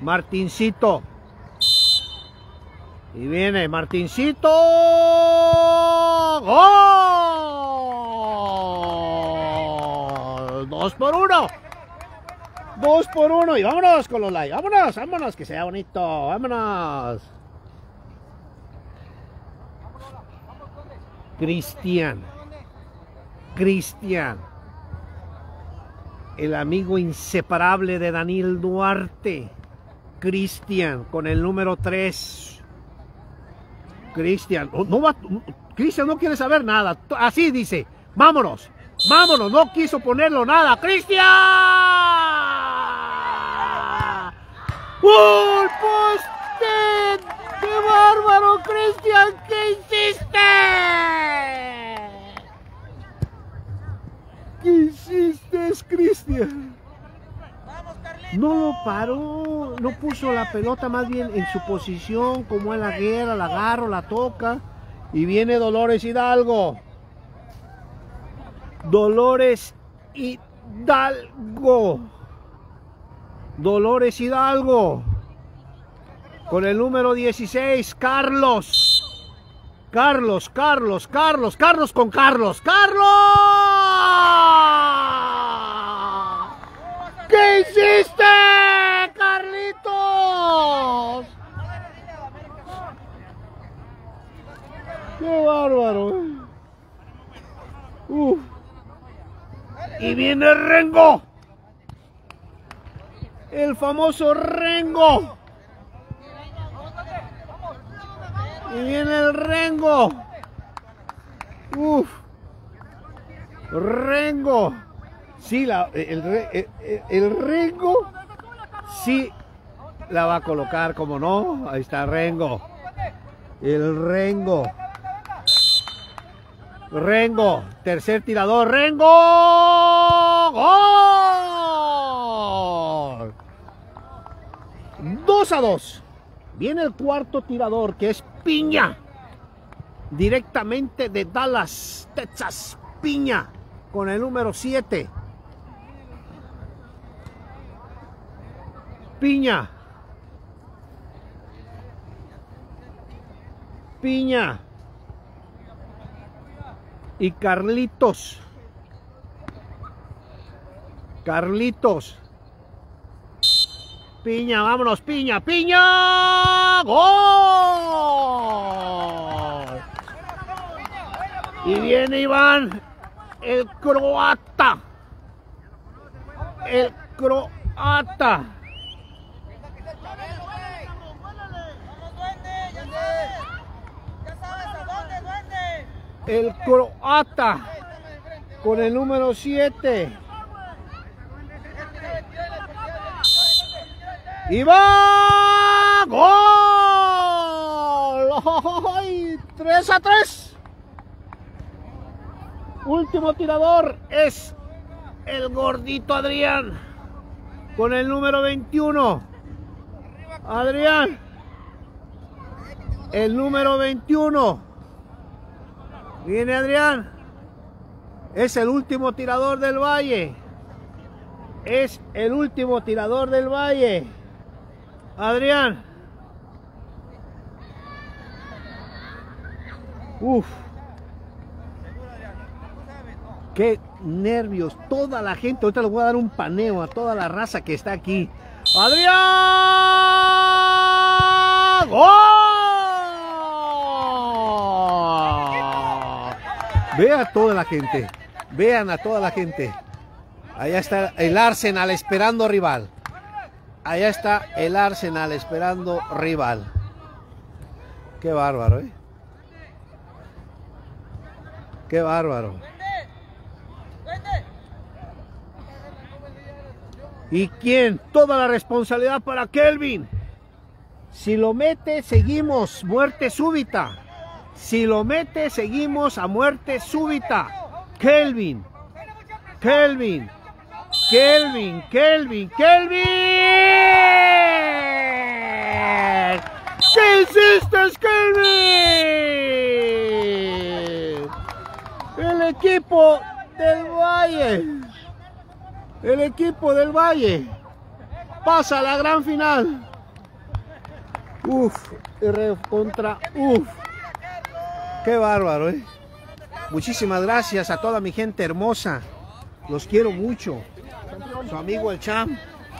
Martincito. Y viene Martincito. ¡Gol! Dos por uno. Dos por uno. Y vámonos con los likes. Vámonos, vámonos, que sea bonito. Vámonos. Cristian. Cristian el amigo inseparable de Daniel Duarte, Cristian, con el número 3. Cristian, oh, no va, Cristian no quiere saber nada, así dice, vámonos, vámonos, no quiso ponerlo nada, Cristian. ¡Gol poste! ¡Qué bárbaro, Cristian! ¿Qué hiciste? ¿Qué hiciste, Cristian? No lo paró, no puso la pelota más bien en su posición, como en la guerra, la agarra, la toca. Y viene Dolores Hidalgo. Dolores Hidalgo. Dolores Hidalgo. Con el número 16, Carlos. Carlos, Carlos, Carlos, Carlos con Carlos. ¡Carlos! ¿Qué hiciste, Carlitos? ¡Qué bárbaro! Uf. Y viene Rengo. El famoso Rengo. Y viene el Rengo. Uf. Rengo. Sí, la, el, re- el, el- el Rengo. Sí, la va a colocar, como no. Ahí está Rengo. El Rengo. Rengo. Tercer tirador. Rengo. ¡Gol! 2 a 2. Viene el cuarto tirador que es Piña. Directamente de Dallas, Texas. Piña con el número 7. Piña. Piña. Y Carlitos. Carlitos. Piña, vámonos, Piña, Piña. ¡Gol! Y viene Iván, el croata. El croata. El croata con el número 7. Y va gol. ¡Ay! 3 a tres. Último tirador es el gordito Adrián con el número 21. Adrián. El número 21. Viene Adrián. Es el último tirador del Valle. Es el último tirador del Valle. Adrián. Uf. Qué nervios. Toda la gente. Ahorita les voy a dar un paneo a toda la raza que está aquí. Adrián. ¡Gol! Vea a toda la gente. Vean a toda la gente. Allá está el Arsenal esperando rival. Allá está el Arsenal esperando rival. Qué bárbaro, ¿eh? Qué bárbaro. ¿Y quién? Toda la responsabilidad para Kelvin. Si lo mete, seguimos. Muerte súbita. Si lo mete, seguimos a muerte súbita. Kelvin. Kelvin. Kelvin, Kelvin, Kelvin. ¿Qué hiciste, Kelvin? El equipo del Valle. El equipo del Valle pasa a la gran final. Uf, R contra uf. Qué bárbaro, ¿eh? Muchísimas gracias a toda mi gente hermosa. Los quiero mucho. Su amigo el Cham.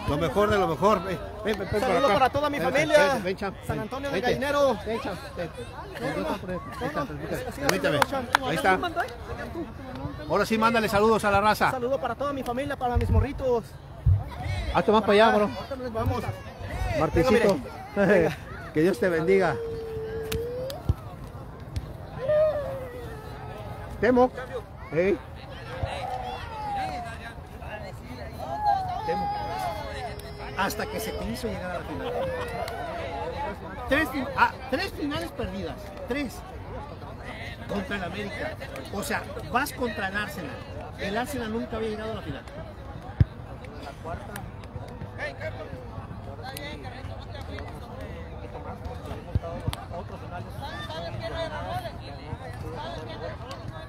Lo mejor de lo mejor. Ven, ven, ven por
Saludo
acá.
para toda mi familia. San Antonio del
vente.
Gallinero.
Ahí. Está. Ahora sí, mándale saludos a la raza.
Saludo para toda mi familia, para mis morritos.
Hazte más para allá, bro.
Vamos.
Martincito. Que Dios te bendiga. Temo. Ey. Hasta que se te hizo llegar a la final. Tres, ah, tres finales perdidas. Tres. Contra el América. O sea, vas contra el Arsenal. El Arsenal nunca había llegado a la final.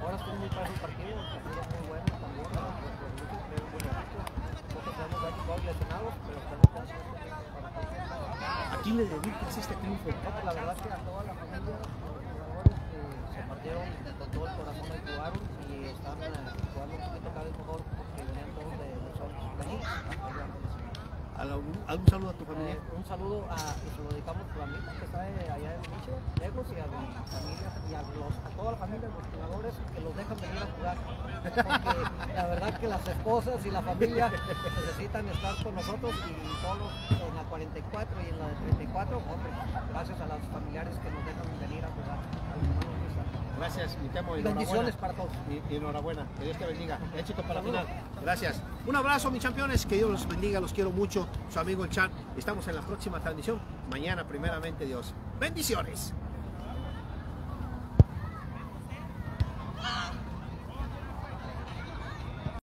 Ahora estoy muy paso el partido, el partido es muy bueno también. Creo un buen equipo. Nosotros tenemos ahí todos lesionados, pero tenemos que hacer
¿A le este triunfo?
La verdad que a toda la familia, los jugadores que se partieron con todo el corazón y jugaron y están eh, jugando un poquito cada vez mejor porque venían todos de nosotros. De ahí,
¿Algún, algún saludo a tu familia?
Eh, un saludo a, y se lo dedicamos a mi amigo que está eh, allá en Michigan, lejos, y a mi familia, y a, los, a toda la familia, los jugadores que los dejan venir a jugar. Porque la verdad que las esposas y la familia necesitan estar con nosotros y todos en la 44 y en la de 34, hombre, gracias a los familiares que nos dejan venir.
Gracias, mi temo,
Bendiciones para todos.
Y, enhorabuena. Que Dios te bendiga. Éxito para la final. Gracias. Un abrazo, mis campeones. Que Dios los bendiga. Los quiero mucho. Su amigo el chat. Estamos en la próxima transmisión. Mañana, primeramente, Dios. Bendiciones.